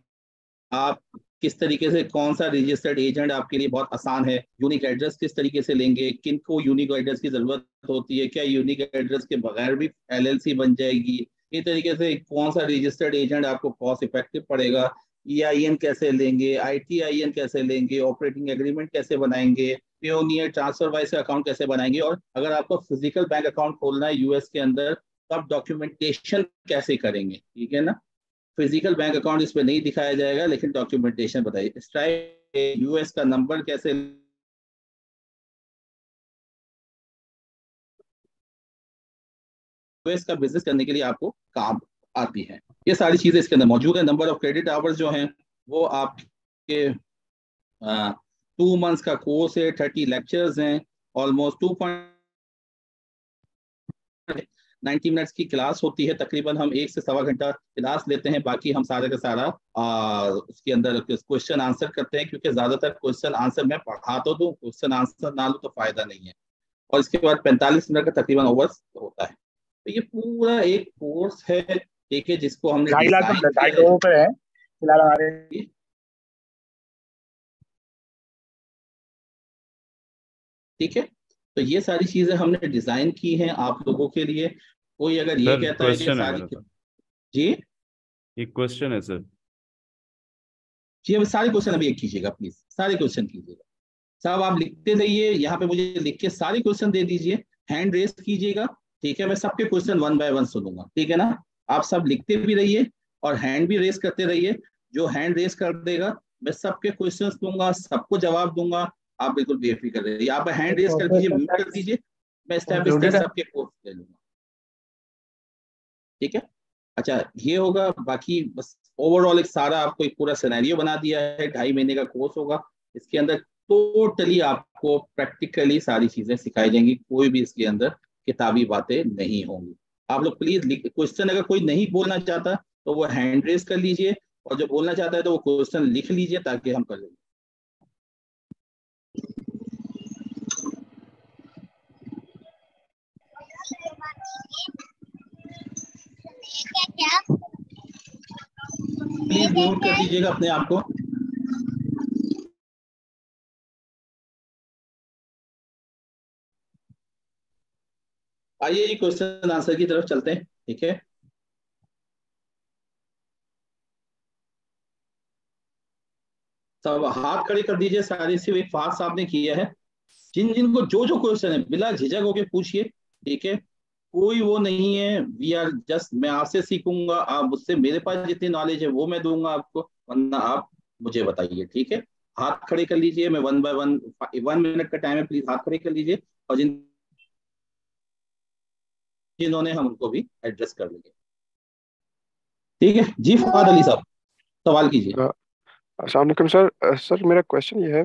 आप किस तरीके से कौन सा रजिस्टर्ड एजेंट आपके लिए बहुत आसान है यूनिक एड्रेस किस तरीके से लेंगे, किन को यूनिक एड्रेस की ज़रूरत होती है, क्या यूनिक एड्रेस के बगैर भी एलएलसी बन जाएगी, इस तरीके से कौन सा रजिस्टर्ड एजेंट आपको कॉस्ट इफ़ेक्टिव पड़ेगा ई e कैसे लेंगे आई कैसे लेंगे ऑपरेटिंग एग्रीमेंट कैसे बनाएँगे पियोनियर ट्रांसफ़र वाइज अकाउंट कैसे बनाएँगे और अगर आपको फ़िज़िकल बैंक अकाउंट खोलना है यूएस के अंदर तो आप डॉक्यूमेंटेशन कैसे करेंगे, ठीक है ना? फ़िज़िकल बैंक अकाउंट इस पर नहीं दिखाया जाएगा, लेकिन डॉक्यूमेंटेशन बताइए। स्ट्राइक यूएस का नंबर कैसे यूएस का बिज़नेस करने के लिए आपको काम आती है। ये सारी चीज़ें इसके अंदर मौजूद है। नंबर ऑफ़ क्रेडिट आवर्स जो हैं वो आपके टू मंथ्स का कोर्स है थर्टी लेक्चर्स हैं almost two point ninety minutes की क्लास होती है। तकरीबन हम एक से सवा घंटा क्लास लेते हैं। बाकी हम सारा का सारा आ, उसके अंदर क्वेश्चन आंसर करते हैं। क्योंकि ज़्यादातर क्वेश्चन आंसर मैं पढ़ा तो दूँ क्वेश्चन आंसर ना लूँ तो फ़ायदा नहीं है। और इसके बाद पैंतालीस मिनट का तकरीबन ओवर होता है। तो ये पूरा एक कोर्स है। ठीक है जिसको हमने ढाई लाख ढाई लोगों पे है फ़िलहाल हमारे। ठीक है तो ये सारी चीज़ें हमने डिज़ाइन की हैं आप लोगों के लिए। कोई अगर ये कहता है कि सारी जी? एक क्वेश्चन है सर। जी अब सारे क्वेश्चन अभी एक कीजिएगा प्लीज़ सारे क्वेश्चन कीजिएगा। साहब आप लिखते रहिए यहाँ पे मुझे लिख के सारे क्वेश्चन दे दीजिए। हैंड रेस कीजिएगा। ठीक है मैं सबके क्वेश्चन वन बाय वन सुनूँगा। ठीक है ना? आप सब लिखते भी रहिए और हैंड भी रेस करते रहिए। जो हैंड रेस कर देगा, मैं सबके क्वेश्चन दूँगा, सबको जवाब दूँगा। आप बिल्कुल बेफिक्र रहिए। आप हैंड रेस कर दीजिए म्यूट कर दीजिए, मैं स्टेप स्टेप सबके कोर्स ले लूँगा। ठीक है? अच्छा ये होगा, बाकी बस ओवरऑल एक सारा आपको एक पूरा सिनेरियो बना दिया है। ढाई महीने का कोर्स होगा। इसके अंदर टोटली आपको प्रैक्टिकली सारी चीज़ें सिखाई जाएँगी। कोई भी इसके अंदर किताबी बातें नहीं होंगी। आप लोग प्लीज़ क्वेश्चन अगर कोई नहीं बोलना चाहता तो वो हैंड रेस कर लीजिए, और जो बोलना चाहता है तो वो क्वेश्चन लिख लीजिए ताकि हम कर लेंगे प्लीज़ म्यूट कर दीजिएगा अपने आप को। आइए जी क्वेश्चन आंसर की तरफ़ चलते हैं, ठीक है? सब हाथ खड़े कर दीजिए, सारी सी एक फास्ट साहब ने किया है। जिन जिनको जो जो क्वेश्चन है, बिला झिझक होके पूछिए, ठीक है? कोई वो नहीं है वी आर जस्ट मैं आपसे सीखूँगा, आप मुझसे, मेरे पास जितनी नॉलेज है, वो मैं दूँगा आपको, वरना आप मुझे बताइए, ठीक है? हाथ खड़े कर लीजिए, मैं one by one one minute का टाइम है प्लीज़ हाथ खड़े कर लीजिए, और जिन जिन्होंने हम उनको भी एड्रेस कर लेंगे ठीक है? जी, फवाद अली साहब, सवाल कीजिए। असलम सर। सर, मेरा क्वेश्चन ये है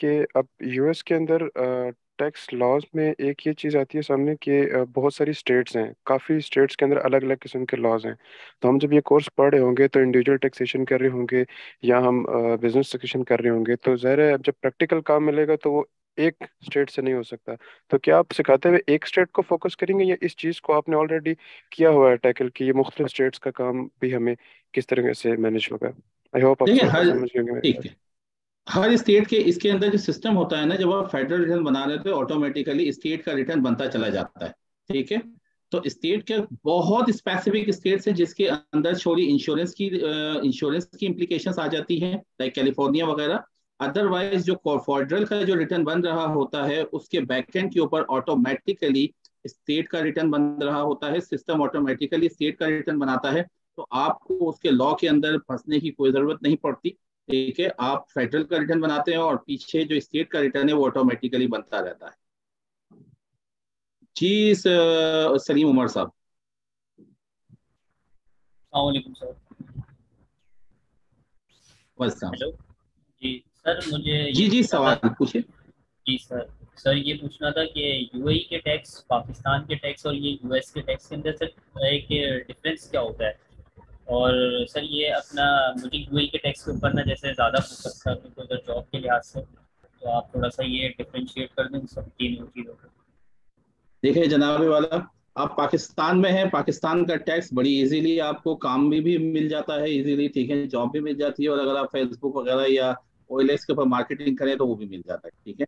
कि अब यूएस के अंदर टैक्स लॉज में एक ये चीज़ आती है सामने कि बहुत सारी स्टेट्स हैं। काफ़ी स्टेट्स के अंदर अलग अलग किस्म के लॉज हैं। तो हम जब ये कोर्स पढ़ रहे होंगे तो इंडिविजुअल टैक्सेशन कर रहे होंगे या हम बिज़नेस टैक्सेशन कर रहे होंगे तो ज़ाहिर है अब जब प्रैक्टिकल काम मिलेगा तो वो एक स्टेट से नहीं हो सकता। तो क्या आप सिखाते हुए एक स्टेट को फोकस करेंगे या इस चीज़ को आपने ऑलरेडी किया हुआ है टैकल कि ये मुख्तलिफ़ स्टेट्स का काम भी हमें किस तरह से मैनेज होगा? आई होप आप समझ गए हर स्टेट के इसके अंदर जो सिस्टम होता है ना जब आप फेडरल रिटर्न बना रहे थे ऑटोमेटिकली स्टेट का रिटर्न बनता चला जाता है। ठीक है? तो स्टेट के बहुत स्पेसिफिक स्टेट्स हैं जिसके अंदर छोड़ी इंश्योरेंस की इंश्योरेंस की इम्प्लीकेशंस आ जाती हैं लाइक कैलिफ़ोर्निया वगैरह। अदरवाइज़ जो फेडरल का जो रिटर्न बन रहा होता है उसके बैकएंड के ऊपर ऑटोमेटिकली स्टेट का रिटर्न बन रहा होता है सिस्टम ऑटोमेटिकली स्टेट का रिटर्न बनाता है। तो आपको उसके लॉ के अंदर फंसने की कोई ज़रूरत नहीं पड़ती। ठीक है आप फेडरल का रिटर्न बनाते हैं और पीछे जो स्टेट का रिटर्न है वो ऑटोमेटिकली बनता रहता है। जी सलीम उमर साहब। सर। हेलो। जी। सर मुझे जी जी सवाल पूछिए। जी सर सर ये पूछना था कि यूएई के टैक्स पाकिस्तान के टैक्स और ये यूएस के टैक्स के अंदर सर एक डिफरेंस क्या होता है? और सर ये अपना मुझे यूएई के टैक्स के ऊपर ना जैसे ज़्यादा फोकस कर क्योंकि उधर जॉब के लिहाज से तो आप थोड़ा सा ये डिफ्रेंशिएट कर दें सब तीनों चीज़ों को। देखिए जनाब वाला आप पाकिस्तान में हैं पाकिस्तान का टैक्स बड़ी इजीली आपको काम में भी मिल जाता है इजीली ठीक है जॉब भी मिल जाती है और अगर आप फेसबुक वगैरह या ओएलएक्स के ऊपर मार्केटिंग करें तो वो भी मिल जाता है, ठीक है?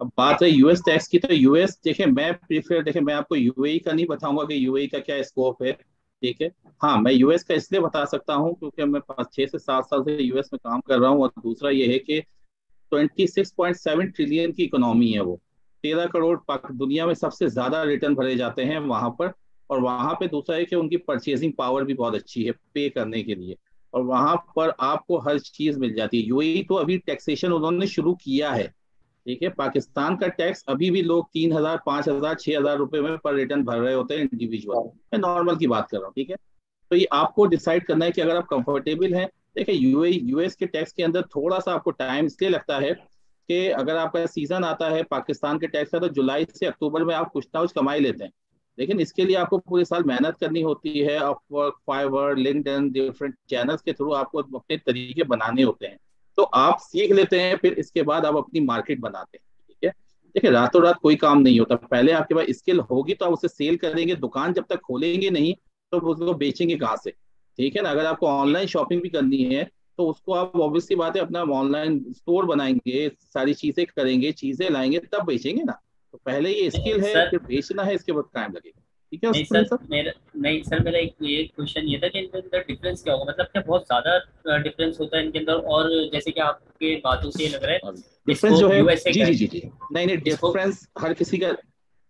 अब बात है यूएस टैक्स की तो यूएस देखें मैं प्रीफर देखें मैं आपको यूएई का नहीं बताऊँगा कि यूएई का क्या स्कोप है, ठीक है? हाँ मैं यूएस का इसलिए बता सकता हूँ क्योंकि मैं पाँच छः से सात साल से यूएस में काम कर रहा हूँ और दूसरा ये है कि 26.7 ट्रिलियन की इकोनॉमी है वो। तेरह करोड़ दुनिया में सबसे ज़्यादा रिटर्न भरे जाते हैं वहाँ पर और वहाँ पे दूसरा है कि उनकी परचेजिंग पावर भी बहुत अच्छी है पे करने के लिए। और वहाँ पर आपको हर चीज़ मिल जाती है। यूएई तो अभी टैक्सेशन उन्होंने शुरू किया है, ठीक है? पाकिस्तान का टैक्स अभी भी लोग तीन हज़ार, पाँच हज़ार, छह हज़ार रुपए में पर रिटर्न भर रहे होते हैं इंडिविजुअल मैं नॉर्मल की बात कर रहा हूँ, ठीक है? तो ये आपको डिसाइड करना है कि अगर आप कंफर्टेबल हैं, देखिए यूएई यूएस के टैक्स के अंदर थोड़ा सा आपको टाइम इसलिए लगता है कि अगर आपका सीज़न आता है, पाकिस्तान के टैक्स का तो जुलाई से अक्टूबर में आप कुछ ना कुछ कमाई लेते हैं। लेकिन इसके लिए आपको पूरे साल मेहनत करनी होती है Upwork Fiverr LinkedIn different channels के थ्रू आपको अपने तरीके बनाने होते हैं। तो आप सीख लेते हैं, फिर इसके बाद आप अपनी मार्केट बनाते हैं, ठीक है? देखिए, रातों रात कोई काम नहीं होता। पहले आपके पास स्किल होगी तो आप उसे सेल करेंगे, दुकान जब तक खोलेंगे नहीं तो उसको बेचेंगे कहाँ से? ठीक है ना? अगर आपको ऑनलाइन शॉपिंग भी करनी है तो उसको आप ऑब्वियसली बात है अपना ऑनलाइन स्टोर बनाएँगे, सारी चीज़ें करेंगे, चीज़ें लाएँगे, तब बेचेंगे ना। तो पहले ये स्किल है फिर बेचना है इसके बाद टाइम लगेगा। ठीक है नहीं सर, सर मेरा नहीं सर मेरा एक ये क्वेश्चन ये था कि इनके अंदर डिफरेंस क्या होगा? मतलब क्या बहुत ज़्यादा डिफरेंस होता है इनके अंदर? और जैसे कि आपके बातों से लग रहा है डिफरेंस जो है जी जी जी जी। नहीं नहीं डिफरेंस हर किसी का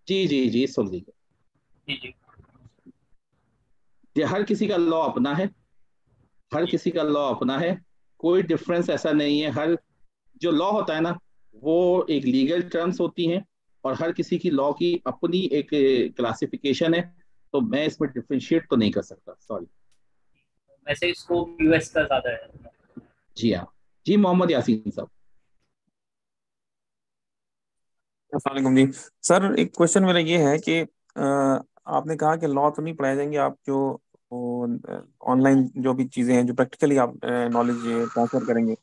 जी जी जी सुन लीजिए। जी जी। हर किसी का लॉ अपना है हर किसी का लॉ अपना है कोई डिफरेंस ऐसा नहीं है। हर जो लॉ होता है ना वो एक लीगल टर्म्स होती हैं और हर किसी की लॉ की अपनी एक क्लासिफिकेशन है तो मैं इसमें डिफ्रेंशिएट तो नहीं कर सकता सॉरी वैसे स्कोप यूएस का ज़्यादा है। जी हाँ। जी मोहम्मद यासीन साहब। जी। सर एक क्वेश्चन मेरा ये है कि आपने कहा कि लॉ तो नहीं पढ़ाए जाएँगे आप जो ऑनलाइन जो भी चीज़ें हैं जो प्रैक्टिकली आप नॉलेज ट्रांसफ़र करेंडेंगे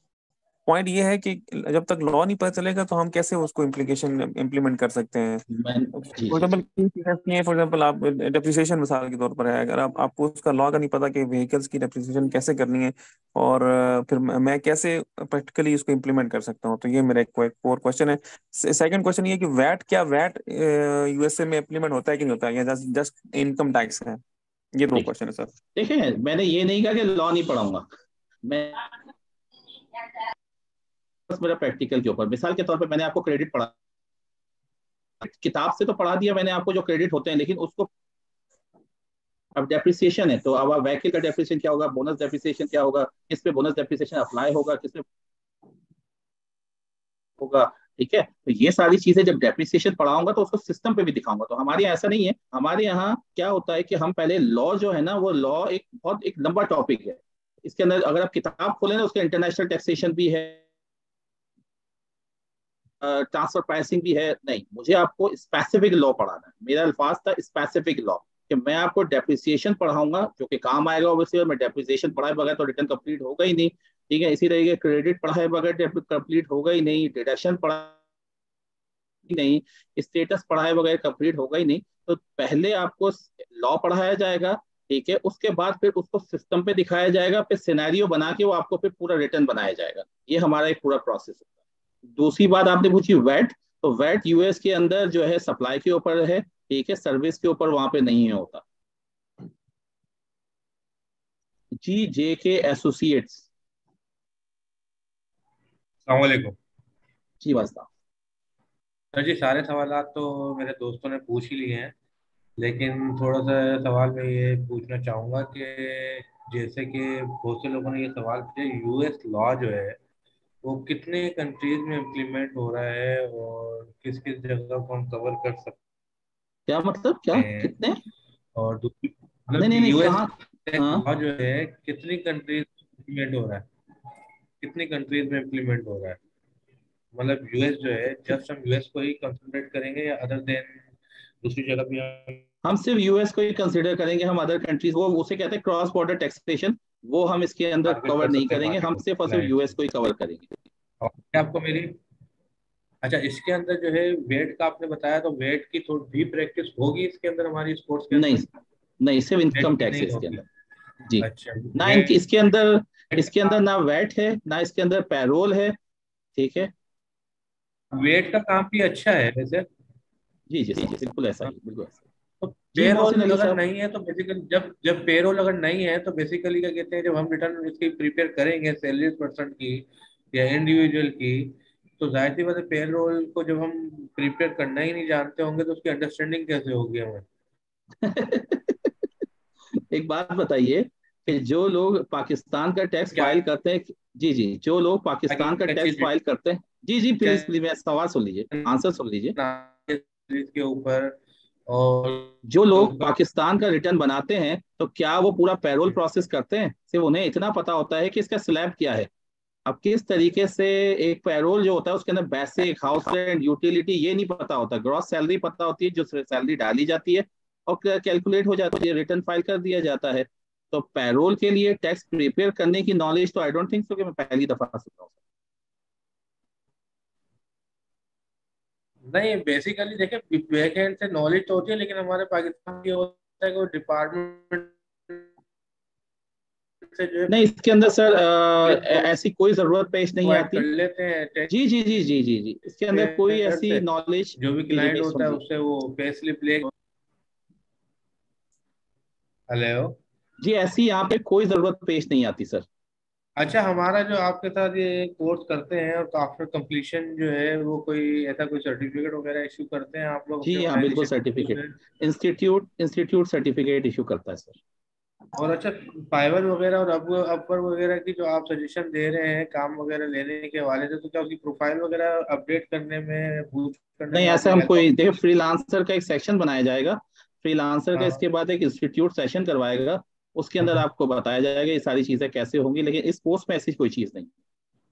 पॉइंट ये है कि जब तक लॉ नहीं पता चलेगा तो हम कैसे उसको इम्प्लीकेशन इम्प्लीमेंट कर सकते हैं? फॉर एग्ज़ाम्पल फॉर एग्ज़ाम्पल आप डेप्रिसिएशन मिसाल के तौर पर है अगर आप आपको उसका लॉ का नहीं पता कि व्हीकल्स की डेप्रिसिएशन कैसे करनी है और फिर मैं कैसे प्रैक्टिकली उसको इम्प्लीमेंट कर सकता हूँ? तो ये मेरा एक और क्वेश्चन है। सेकंड क्वेश्चन ये कि वैट क्या वैट यूएसए में इम्प्लीमेंट होता है कि नहीं होता है? या जस्ट इनकम टैक्स है? ये दो क्वेश्चन है सर देखिए मैंने ये नहीं कहा कि लॉ नहीं पढ़ाऊँगा। मैं बस मेरा प्रैक्टिकल के ऊपर। मिसाल के तौर पे मैंने आपको क्रेडिट पढ़ा। किताब से तो पढ़ा दिया मैंने आपको जो क्रेडिट होते हैं, लेकिन उसको अब डेप्रिसिएशन है तो अब वैकिल का डेप्रिसिएशन क्या होगा बोनस डेप्रिसिएशन क्या होगा, किस पे बोनस डेप्रिसिएशन अप्लाई होगा, किस पे होगा, ठीक है? तो ये सारी चीज़ें जब डेप्रिसिएशन पढ़ाऊँगा तो उसको सिस्टम पे भी दिखाऊँगा। तो हमारे यहाँ ऐसा नहीं है। हमारे यहाँ क्या होता है कि हम पहले लॉ जो है ना, वो लॉ एक बहुत, एक लंबा टॉपिक है। इसके अंदर अगर आप किताब खोले ना, उसका इंटरनेशनल टैक्सेशन भी है ट्रांसफ़र प्राइसिंग भी है? नहीं, मुझे आपको स्पेसिफिक लॉ पढ़ाना है। मेरा अल्फाज था स्पेसिफिक लॉ कि मैं आपको डेप्रिसिएशन पढ़ाऊँगा, जो कि काम आएगा ऑब्वियसली मैं डेप्रिसिएशन पढ़ाए बगैर तो रिटर्न कंप्लीट होगा ही नहीं। ठीक है, इसी तरीके क्रेडिट पढ़ाए बगैर कंप्लीट होगा ही नहीं डिडक्शन पढ़ा नहीं स्टेटस पढ़ाए बगैर कंप्लीट होगा ही नहीं। तो पहले आपको लॉ पढ़ाया जाएगा, ठीक है, उसके बाद फिर उसको सिस्टम पे दिखाया जाएगा, फिर सिनेरियो बना के वो आपको फिर पूरा रिटर्न बनाया जाएगा। ये हमारा एक पूरा प्रोसेस है। दूसरी बात आपने पूछी वैट तो वैट यूएस के अंदर जो है सप्लाई के ऊपर है ठीक है सर्विस के ऊपर वहाँ पे नहीं है होता। जी जे के एसोसिएट्स जी वास्ता सर जी सारे सवाल तो मेरे दोस्तों ने पूछ ही लिए हैं लेकिन थोड़ा सा सवाल मैं ये पूछना चाहूँगा कि जैसे कि बहुत से लोगों ने ये सवाल किया यूएस लॉ जो है वो कितने कंट्रीज़ में इम्प्लीमेंट हो रहा है और किस किस जगह को हम कवर कर सकते क्या मतलब? क्या? कितने? और दूसरी नहीं मतलब नहीं नहीं यूएस हाँ? जो है कितनी कंट्रीज़ इम्प्लीमेंट हो रहा है? कितनी कंट्रीज़ में इम्प्लीमेंट हो रहा है? मतलब यूएस जो है जस्ट हम यूएस को ही कंसंट्रेट करेंगे या अदर देन दूसरी जगह भी हम सिर्फ़ यूएस को ही कंसिडर करेंगे हम अदर कंट्रीज़ वो उसे कहते हैं क्रॉस बॉर्डर टैक्सेशन वो हम इसके अंदर कवर नहीं करेंगे हम सिर्फ़ और सिर्फ़ यूएस को ही कवर करेंगे। आपको मेरी अच्छा इसके अंदर जो है वेट का आपने बताया तो वेट की थोड़ी भी प्रैक्टिस होगी इसके अंदर हमारी स्पोर्ट्स के नहीं नहीं सिर्फ़ इनकम टैक्स इसके अंदर। जी। अच्छा ना इसके अंदर इसके अंदर ना वैट है ना इसके अंदर पैरोल है ठीक है? वेट का काम भी अच्छा है वैसे। जी जी जी बिल्कुल ऐसा ही बिल्कुल ऐसा तो पेरोल अगर नहीं है तो बेसिकली जब जब पेरोल अगर नहीं है तो बेसिकली क्या कहते हैं जब हम रिटर्न इसकी प्रिपेयर करेंगे सैलरी पर्सन की या इंडिविजुअल की तो ज़ाहिर सी बात है पेरोल को जब हम प्रिपेयर करना ही नहीं जानते होंगे तो उसकी अंडरस्टैंडिंग कैसे होगी हमें? एक बात बताइए कि जो लोग पाकिस्तान का टैक्स फ़ाइल करते हैं जी जी जो लोग पाकिस्तान का टैक्स फ़ाइल करते हैं जी जी प्लीज़ प्लीज़ मेरा सवाल सुन लीजिए आंसर सुन लीजिए। के ऊपर और जो लोग पाकिस्तान का रिटर्न बनाते हैं तो क्या वो पूरा पैरोल प्रोसेस करते हैं? सिर्फ़ उन्हें इतना पता होता है कि इसका स्लैब क्या है। अब किस तरीके से एक पैरोल जो होता है उसके अंदर बेसिक हाउस रेंट यूटिलिटी ये नहीं पता होता। ग्रॉस सैलरी पता होती है जो सैलरी डाली जाती है और कैलकुलेट हो जाती है रिटर्न फ़ाइल कर दिया जाता है। तो पैरोल के लिए टैक्स प्रिपेयर करने की नॉलेज तो आई डोंट थिंक सो कि मैं पहली दफ़ा सुन रहा हूँ। नहीं बेसिकली देखिए बैक एंड से नॉलेज तो होती है लेकिन हमारे पाकिस्तान की होता है कि डिपार्टमेंट नहीं इसके अंदर सर अ, ऐसी कोई ज़रूरत पेश नहीं आती। कर लेते हैं जी जी जी जी जी जी। इसके अंदर कोई ऐसी नॉलेज जो भी क्लाइंट होता है उससे वो पे स्लिप ले हेलो जी ऐसी यहाँ पे कोई ज़रूरत पेश नहीं आती सर। अच्छा हमारा जो आपके साथ ये कोर्स करते हैं और आफ्टर कंप्लीशन जो है वो कोई ऐसा कोई सर्टिफिकेट वगैरह इशू करते हैं आप लोग जी हाँ बिल्कुल certificate institute institute certificate issue करता है सर और अच्छा फाइवर वगैरह और अब अपर वगैरह की जो आप सजेशन दे रहे हैं काम वगैरह लेने के हवाले से तो क्या उसकी प्रोफ़ाइल वगैरह अपडेट करने में बूस्ट करने नहीं ऐसा हम कोई देखिए फ्रीलांसर का एक सेक्शन बनाया जाएगा। फ्रीलांसर का हाँ। इसके बाद एक इंस्टीट्यूट सेशन करवाएगा। उसके अंदर हाँ आपको बताया जाएगा ये सारी चीज़ें कैसे होंगी लेकिन इस कोर्स में ऐसी कोई चीज़ नहीं।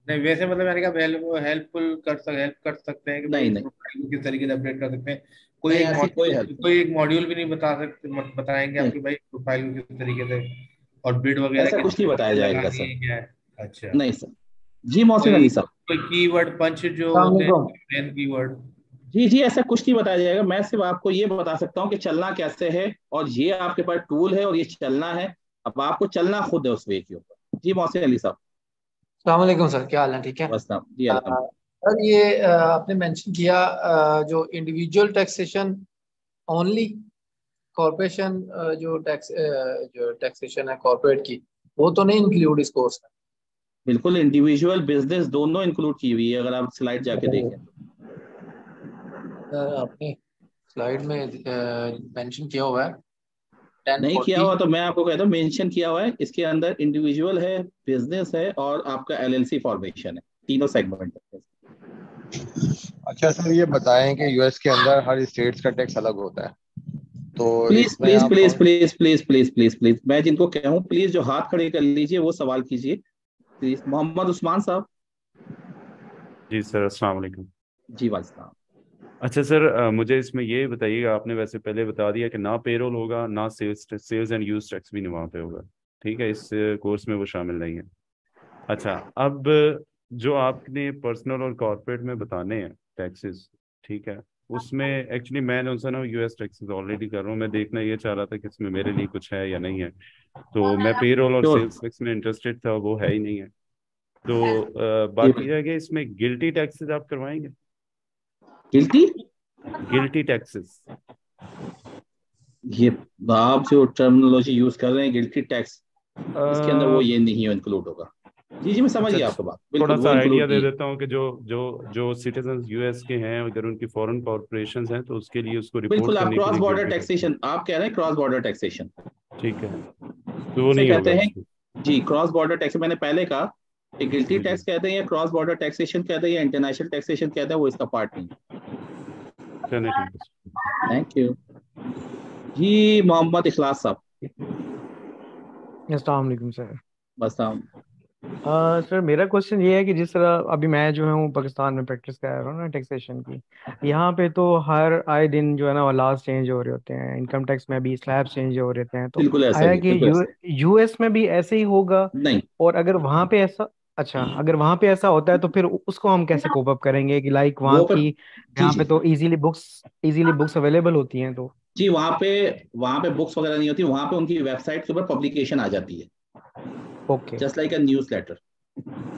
नहीं वैसे मतलब मैंने कहा हेल्प हेल्पफुल कर सक हेल्प कर सकते हैं कि नहीं नहीं। किस तरीके से अपडेट कर सकते हैं। कोई एक कोई कोई एक मॉड्यूल भी नहीं बता सकते बताएँगे आपकी भाई प्रोफ़ाइल को किस तरीके से और बिड वगैरह ऐसा कुछ नहीं बताया जाएगा सर। अच्छा। नहीं सर। जी मोहसिन कोई अली साहब कोई कीवर्ड पंच जो होते हैं मेन कीवर्ड जी जी ऐसा कुछ नहीं बताया जाएगा। मैं सिर्फ़ आपको ये बता सकता हूँ कि चलना कैसे है और ये आपके पास टूल है और ये चलना है। अब आपको चलना खुद है उस वे के ऊपर। जी मोहसिन अली साहब। सलामकुम सर क्या हाल है? ठीक है? बस जी सर ये आपने मेंशन किया जो इंडिविजुअल टैक्सेशन ओनली कॉरपोरेशन जो टैक्स जो टैक्सेशन है कॉरपोरेट की वो तो नहीं इंक्लूड इस कोर्स में? बिल्कुल इंडिविजुअल बिज़नेस दोनों इंक्लूड की हुई है अगर आप स्लाइड जाके देखें। सर आपने स्लाइड में मेंशन किया हुआ है। नहीं किया हुआ तो मैं आपको कहता हूँ मेंशन किया हुआ है। इसके अंदर इंडिविजुअल है बिज़नेस है और आपका एलएलसी फॉर्मेशन है। तीनों सेगमेंट है। अच्छा सर ये बताएँ कि यूएस के अंदर हर स्टेट्स का टैक्स अलग होता है। तो please please please please please please please please मैं जिनको कहूँ प्लीज़ जो हाथ खड़े कर लीजिए वो सवाल कीजिए। प्लीज़ मोहम्मद उस्मान साहब। जी सर अस्सलाम वालेकुम। जी वाले साहब अच्छा सर मुझे इसमें ये बताइएगा आपने वैसे पहले बता दिया कि ना पेरोल होगा ना sales sales and use tax भी वहाँ पे होगा। ठीक है इस कोर्स में वो शामिल नहीं है। अच्छा अब जो आपने पर्सनल और कॉर्पोरेट में बताने हैं टैक्सेस ठीक है उसमें एक्चुअली मैं उनसे ना यूएस टैक्सेस ऑलरेडी कर रहा हूँ। मैं देखना ये चाह रहा था कि इसमें मेरे लिए कुछ है या नहीं है। तो मैं पेरोल और सेल्स टैक्स में इंटरेस्टेड था वो है ही नहीं है। तो बाकी इसमें गिल्टी टैक्सेस आप करवाएँगे? गिल्टी? GILTI taxes. ये आप जो टर्मिनोलॉजी यूज़ कर रहे हैं गिल्टी टैक्स। इसके अंदर वो ये नहीं इंक्लूड होगा। जी जी मैं समझ अच्छा, गया आपका बात। थोड़ा सा आइडिया दे देता हूँ कि जो जो जो सिटीजन यूएस के हैं अगर उनकी फॉरेन कॉर्पोरेशन हैं तो उसके लिए उसको रिपोर्ट बिल्कुल आप क्रॉस बॉर्डर टैक्सेशन आप कह रहे हैं क्रॉस बॉर्डर टैक्सेशन ठीक है। तो वो नहीं कहते हैं जी क्रॉस बॉर्डर टैक्स मैंने पहले कहा गिल्टी टैक्स कहते हैं या क्रॉस बॉर्डर टैक्सेशन कहते हैं या इंटरनेशनल टैक्सेशन कहते हैं वो इसका पार्ट नहीं है। थैंक यू जी मोहम्मद इखलास साहब। अस्सलाम सर। बस हम। आ, सर मेरा क्वेश्चन ये है कि जिस तरह अभी मैं जो हूँ पाकिस्तान में प्रैक्टिस कर रहा हूँ ना टैक्सेशन की यहाँ पे तो हर आए दिन जो है ना लॉज चेंज हो रहे होते हैं इनकम टैक्स में भी स्लैब चेंज हो रहे हैं तो आया कि यूएस में भी ऐसे ही होगा? नहीं। और अगर वहाँ पे ऐसा अच्छा अगर वहाँ पे ऐसा होता है तो फिर उसको हम कैसे कोप अप करेंगे कि लाइक वहाँ वो पे की यहाँ पे तो easily books easily books available होती हैं तो? जी वहाँ पे वहाँ पे बुक्स वगैरह नहीं होती वहाँ पे उनकी वेबसाइट के ऊपर पब्लिकेशन आ जाती है। Okay. Just like a newsletter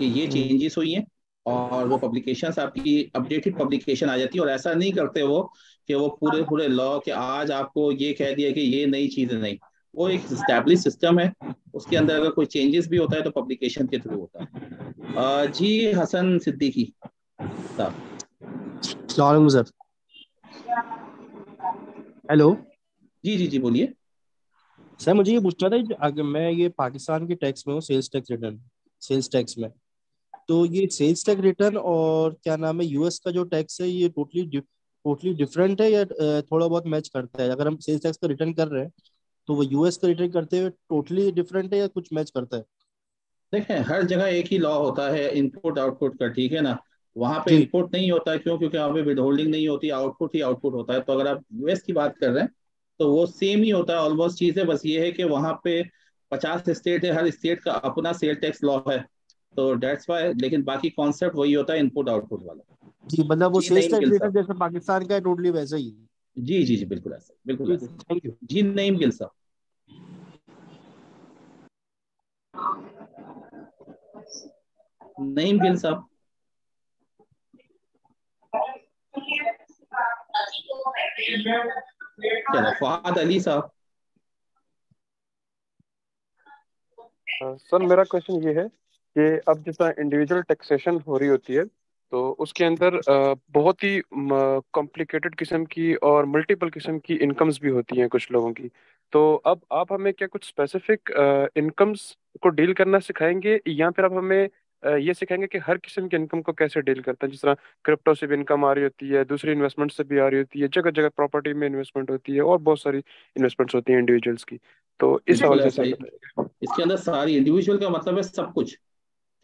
कि ये हम्म, चेंजेस हुई हैं और वो पब्लिकेशंस आपकी अपडेटेड पब्लिकेशन आ जाती है और ऐसा नहीं करते वो कि वो पूरे पूरे लॉ के आज आपको ये कह दिया कि ये नई चीज़ नहीं। वो एक स्टैब्लिश सिस्टम है। उसके अंदर अगर कोई चेंजेस भी होता है तो पब्लिकेशन के थ्रू होता है। जी हसन सिद्दीकी साहब। सर। हेलो। जी जी जी बोलिए। सर मुझे ये पूछना था अगर मैं ये पाकिस्तान के टैक्स में हूँ sales tax return sales tax में। तो ये सेल्स टैक्स रिटर्न और क्या नाम है यूएस का जो टैक्स है ये टोटली टोटली डिफरेंट है या थोड़ा बहुत मैच करता है? अगर हम सेल्स टैक्स का रिटर्न कर रहे हैं तो वो यूएस का रिटर्न करते हुए टोटली डिफरेंट है या कुछ मैच करता है? देखें हर जगह एक ही लॉ होता है इनपुट आउटपुट का ठीक है ना? वहाँ पे इनपुट नहीं होता है क्यों? क्योंकि वहाँ पे विद होल्डिंग नहीं होती आउटपुट ही आउटपुट होता है। तो अगर आप यूएस की बात कर रहे हैं तो वो सेम ही होता है ऑलमोस्ट चीज़ है बस ये है कि वहाँ पे पचास स्टेट है हर स्टेट का अपना सेल टैक्स लॉ है। तो डेट्स वाई लेकिन बाकी कॉन्सेप्ट वही होता है इनपुट आउटपुट वाला। जी मतलब वो सेल्स टैक्स जैसे पाकिस्तान का है टोटली वैसा ही है। जी जी जी बिल्कुल ऐसा बिल्कुल थैंक यू जी नईम गिल साहब नईम गिल साहब चलो फहद अली साहब सर मेरा क्वेश्चन ये है कि अब जैसा इंडिविजुअल टैक्सेशन हो रही होती है तो उसके अंदर बहुत ही कॉम्प्लिकेटेड किस्म की और मल्टीपल किस्म की इनकम्स भी होती हैं कुछ लोगों की। तो अब आप हमें क्या कुछ स्पेसिफिक इनकम्स को डील करना सिखाएँगे या फिर आप हमें ये सिखाएँगे कि हर किस्म की इनकम को कैसे डील करते हैं? जिस तरह क्रिप्टो से भी इनकम आ रही होती है दूसरी इन्वेस्टमेंट से भी आ रही होती है जगह जगह प्रॉपर्टी में इन्वेस्टमेंट होती है और बहुत सारी इन्वेस्टमेंट्स होती हैं इंडिविजुअल्स की। तो इस हवाले से इसके अंदर सारी इंडिविजुअल का मतलब है सब कुछ।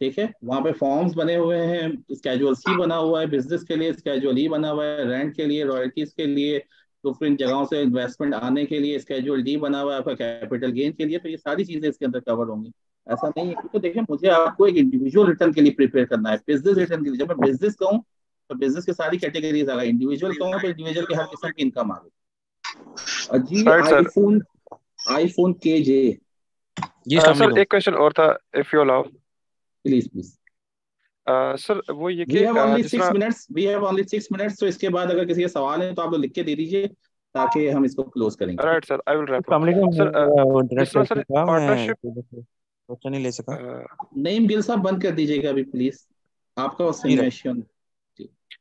ठीक है? वहाँ पे फॉर्म्स बने हुए हैं स्केजुअल सी बना हुआ है बिज़नेस के लिए स्केजुअल ई बना हुआ है रेंट के लिए रॉयल्टीज के लिए डिफरेंट जगहों से इन्वेस्टमेंट आने के लिए स्केजुअल डी बना हुआ है आपका कैपिटल गेन के लिए तो ये सारी चीज़ें इसके अंदर कवर होंगी। ऐसा नहीं है। क्योंकि देखिए मुझे आपको एक इंडिविजुअल रिटर्न के लिए प्रिपेयर करना है। बिज़नेस रिटर्न के लिए जब मैं बिज़नेस कहूँ तो बिज़नेस की सारी कैटेगरीज आ गई इंडिविजुअल कहूँ तो इंडिविजुअल की हर किस्म की इनकम आ गई। जी आईफोन आईफोन के जे जी सर एक क्वेश्चन और था if you allow please please sir वो ये कि have only six minutes we have only six minutes तो इसके बाद अगर किसी के सवाल है तो आप लोग लिख के दे दीजिए ताकि हम इसको क्लोज करेंगे। Right sir I will wrap up sir partnership question नहीं ले सका। नईम गिल साहब बंद कर दीजिएगा अभी प्लीज़ आपका उससे जी।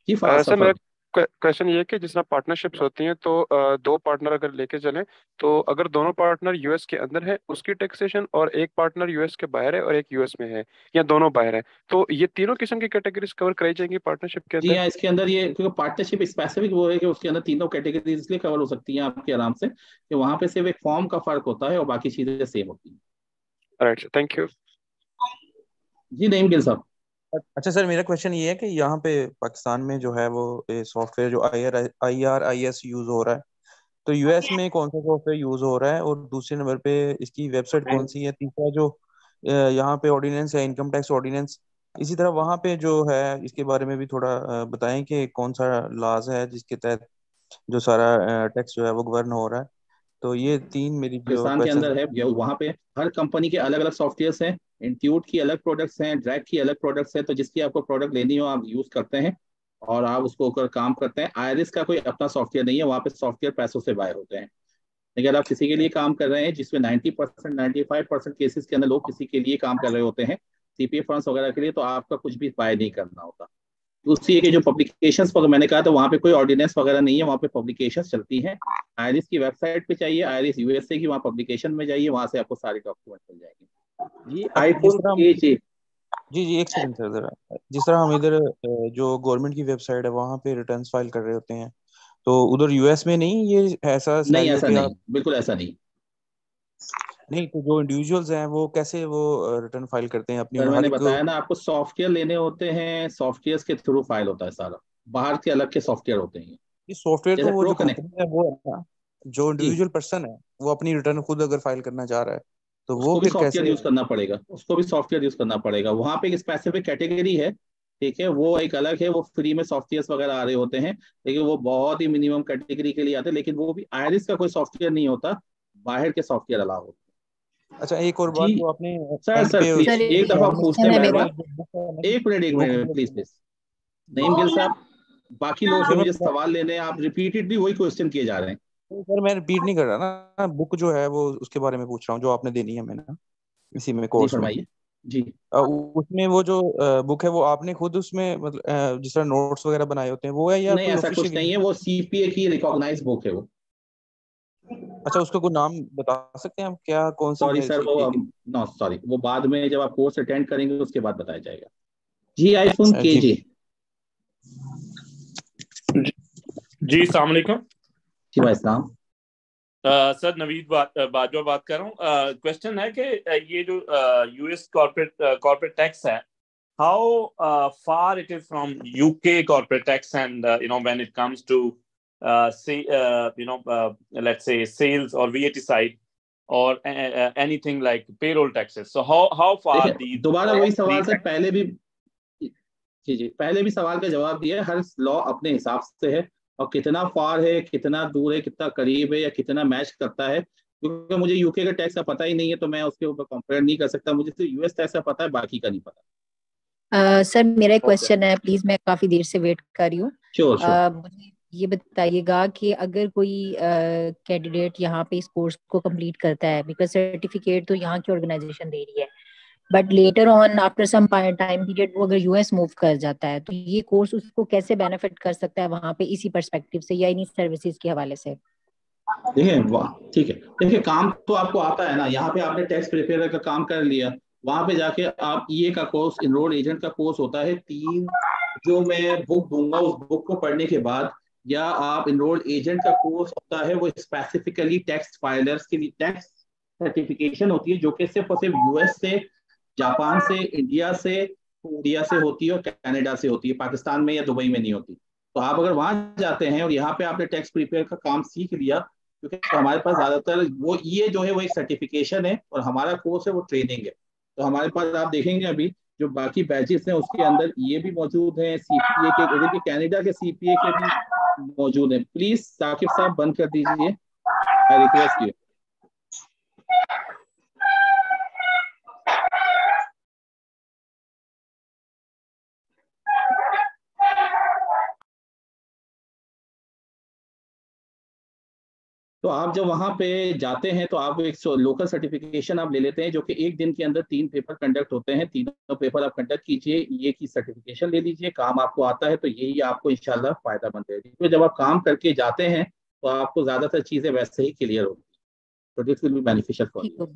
सर मेरा सफ़र। क्वेश्चन ये कि जिस तरह पार्टनरशिप्स होती हैं तो दो पार्टनर अगर लेके चलें तो अगर दोनों पार्टनर यूएस के अंदर है उसकी टैक्सेशन और एक पार्टनर यूएस के बाहर है और एक यूएस में है या दोनों बाहर है तो ये तीनों किस्म की कैटेगरीज कवर कराई जाएँगी पार्टनरशिप के अंदर? हाँ इसके अंदर ये क्योंकि पार्टनरशिप स्पेसिफिक वो है कि उसके अंदर तीनों कैटेगरीज इसलिए कवर हो सकती हैं आपके आराम से कि वहाँ पे सिर्फ़ एक फॉर्म का फ़र्क होता है और बाकी चीज़ें सेम होती हैं। राइट थैंक यू जी नईम गिल साहब अच्छा सर मेरा क्वेश्चन ये है कि यहाँ पे पाकिस्तान में जो है वो सॉफ्टवेयर जो I R I R I S use हो रहा है तो यूएस में कौन सा सॉफ्टवेयर यूज़ हो रहा है और दूसरे नंबर पे इसकी वेबसाइट कौन सी है? तीसरा जो यहाँ पे ऑर्डिनेंस है इनकम टैक्स ऑर्डिनेंस इसी तरह वहाँ पे जो है इसके बारे में भी थोड़ा बताएँ कि कौन सा लाज है जिसके तहत जो सारा टैक्स जो है वो गवर्न हो रहा है। तो ये तीन मेरी जो के अंदर है। वहाँ पे हर कंपनी के अलग अलग सॉफ्टवेयर हैं इंट्यूट की अलग प्रोडक्ट्स हैं ड्रैक की अलग प्रोडक्ट्स हैं तो जिसकी आपको प्रोडक्ट लेनी हो, आप यूज़ करते हैं और आप उसको कर काम करते हैं। आयरिस का कोई अपना सॉफ्टवेयर नहीं है, वहाँ पे सॉफ्टवेयर पैसों से बाय होते हैं। अगर आप किसी के लिए काम कर रहे हैं, जिसमें 90 परसेंट नाइन्टी केसेस के अंदर लोग किसी के लिए काम कर रहे होते हैं सीपीए फंड वगैरह के लिए तो आपका कुछ भी बाय नहीं करना होता। दूसरी है जो पब्लिकेशंस पर मैंने कहा था वहाँ पे कोई ऑर्डिनेंस वगैरह नहीं है वहाँ पे पब्लिकेशंस चलती हैं। आयरिस की वेबसाइट पे चाहिए आयरिस यूएसए की वहाँ पब्लिकेशन में जाइए वहाँ से आपको सारे डॉक्यूमेंट मिल जाएँगे। जी आईफोन जी जी जी एक सेकंड सर जरा। जिस तरह हम इधर जो गवर्नमेंट की वेबसाइट है वहाँ पे रिटर्न फ़ाइल कर रहे होते हैं। तो उधर यूएस में नहीं ये ऐसा नहीं ऐसा नहीं। बिल्कुल ऐसा नहीं। नहीं तो जो इंडिविजुअल्स हैं वो कैसे वो रिटर्न फ़ाइल करते हैं अपनी मैंने बताया ना आपको सॉफ्टवेयर लेने होते हैं सॉफ्टवेयर के थ्रू फ़ाइल होता है सारा। बाहर के अलग के सॉफ्टवेयर होते हैं ये। सॉफ्टवेयर तो वो जो है वो जो इंडिविजुअल पर्सन है वो अपनी रिटर्न खुद अगर फ़ाइल करना चाह रहा है तो वो फिर कैसे यूज़ करना पड़ेगा। उसको भी सॉफ्टवेयर यूज़ करना पड़ेगा। वहाँ पे एक स्पेसिफिक कैटेगरी है ठीक है? वो एक अलग है वो फ्री में सॉफ्टवेयर वगैरह आ रहे होते हैं लेकिन वो बहुत ही मिनिमम कैटेगरी के लिए आते हैं लेकिन वो भी आयरिस का कोई सॉफ्टवेयर नहीं होता बाहर के सॉफ्टवेयर अलाउ होते अच्छा एक और बात जो। आपने सर सर एक दफ़ा पूछते हैं एक मिनट एक minute please please Naeem Gill साहब बाकी लोग जो मुझे सवाल लेने हैं। आप रिपीटेडली वही क्वेश्चन किए जा रहे हैं। सर मैं रिपीट नहीं कर रहा ना। बुक जो है वो उसके बारे में पूछ रहा हूँ जो आपने देनी है मैंने। इसी में कोर्स में जी। उसमें वो जो बुक है वो आपने खुद उसमें मतलब जिस तरह नोट्स वगैरह बनाए होते हैं वो है या नहीं ऐसा कुछ नहीं है वो सीपीए की रिकॉग्नाइज बुक है वो। अच्छा उसका कोई नाम बता सकते हैं हम क्या कौन सा सॉरी सर वो नो सॉरी वो बाद में जब आप कोर्स अटेंड करेंगे उसके बाद बताया जाएगा। जी आईफोन के जी। जी सलाम अलैकुम जी भाई सलाम सर नवीद बात बाजवा बात कर रहा हूँ। क्वेश्चन है कि ये जो यूएस कॉर्पोरेट कॉर्पोरेट टैक्स है how far it is from UK corporate tax and you know when it comes to uh, say, uh, you know, uh, let's say sales or VAT side or uh, anything like payroll taxes. So how how far these दोबारा वही सवाल से पहले भी जी जी पहले भी सवाल का जवाब दिया हर लॉ अपने हिसाब से है और कितना फार है कितना दूर है कितना करीब है या कितना मैच करता है। क्योंकि मुझे यूके का टैक्स का पता ही नहीं है तो मैं उसके ऊपर कंपेयर नहीं कर सकता। मुझे सिर्फ़ यूएस टैक्स का पता है बाकी का नहीं पता। सर uh, मेरा एक क्वेश्चन है। प्लीज़ मैं काफ़ी देर से वेट कर रही हूँ। Sure, sure. मुझे ये बताइएगा कि अगर कोई कैंडिडेट uh, यहाँ पे इस कोर्स को कंप्लीट करता है बिकॉज़ सर्टिफिकेट तो यहाँ की ऑर्गेनाइजेशन दे रही है but later on after some time period वो अगर यूएस मूव कर जाता है तो ये कोर्स उसको कैसे बेनिफिट कर सकता है वहाँ पे इसी परस्पेक्टिव से या इन्हीं सर्विसेज़ के हवाले से? देखिए वाह ठीक है। देखिए काम तो आपको आता है ना यहाँ पे आपने टैक्स प्रिपेयर का काम कर लिया वहाँ पे जाके आप ईए का कोर्स इनरोल एजेंट का कोर्स होता है तीन जो मैं बुक दूँगा उस बुक को पढ़ने के बाद या आप इनरोल्ड एजेंट का कोर्स होता है, वो स्पेसिफिकली टैक्स फाइलर्स के लिए टैक्स सर्टिफिकेशन होती है, जो कि सिर्फ़ और सिर्फ़ यूएस से जापान से इंडिया से इंडिया से होती है और कनाडा से होती है। पाकिस्तान में या दुबई में नहीं होती। तो आप अगर वहाँ जाते हैं और यहाँ पे आपने टैक्स प्रिपेयर का काम सीख लिया, क्योंकि हमारे पास ज़्यादातर वो ये जो है, वो एक सर्टिफिकेशन है और हमारा कोर्स है, वो ट्रेनिंग है। तो हमारे पास आप देखेंगे अभी जो बाकी बैचेस हैं, उसके अंदर ये भी मौजूद हैं सीपीए के कनाडा के सीपीए के भी। मौजूद है। प्लीज़ साकिब साहब बंद कर दीजिए। आई रिक्वेस्ट यू तो आप जब वहाँ पे जाते हैं तो आप एक लोकल सर्टिफिकेशन आप ले लेते हैं जो कि एक दिन के अंदर तीन पेपर कंडक्ट होते हैं। तीनों पेपर आप कंडक्ट कीजिए ये की सर्टिफिकेशन ले लीजिए काम आपको आता है तो यही आपको इनशाला फ़ायदा मंद है। क्योंकि जब आप काम करके जाते हैं तो आपको ज़्यादातर चीज़ें वैसे ही क्लियर होगी तो this will be beneficial for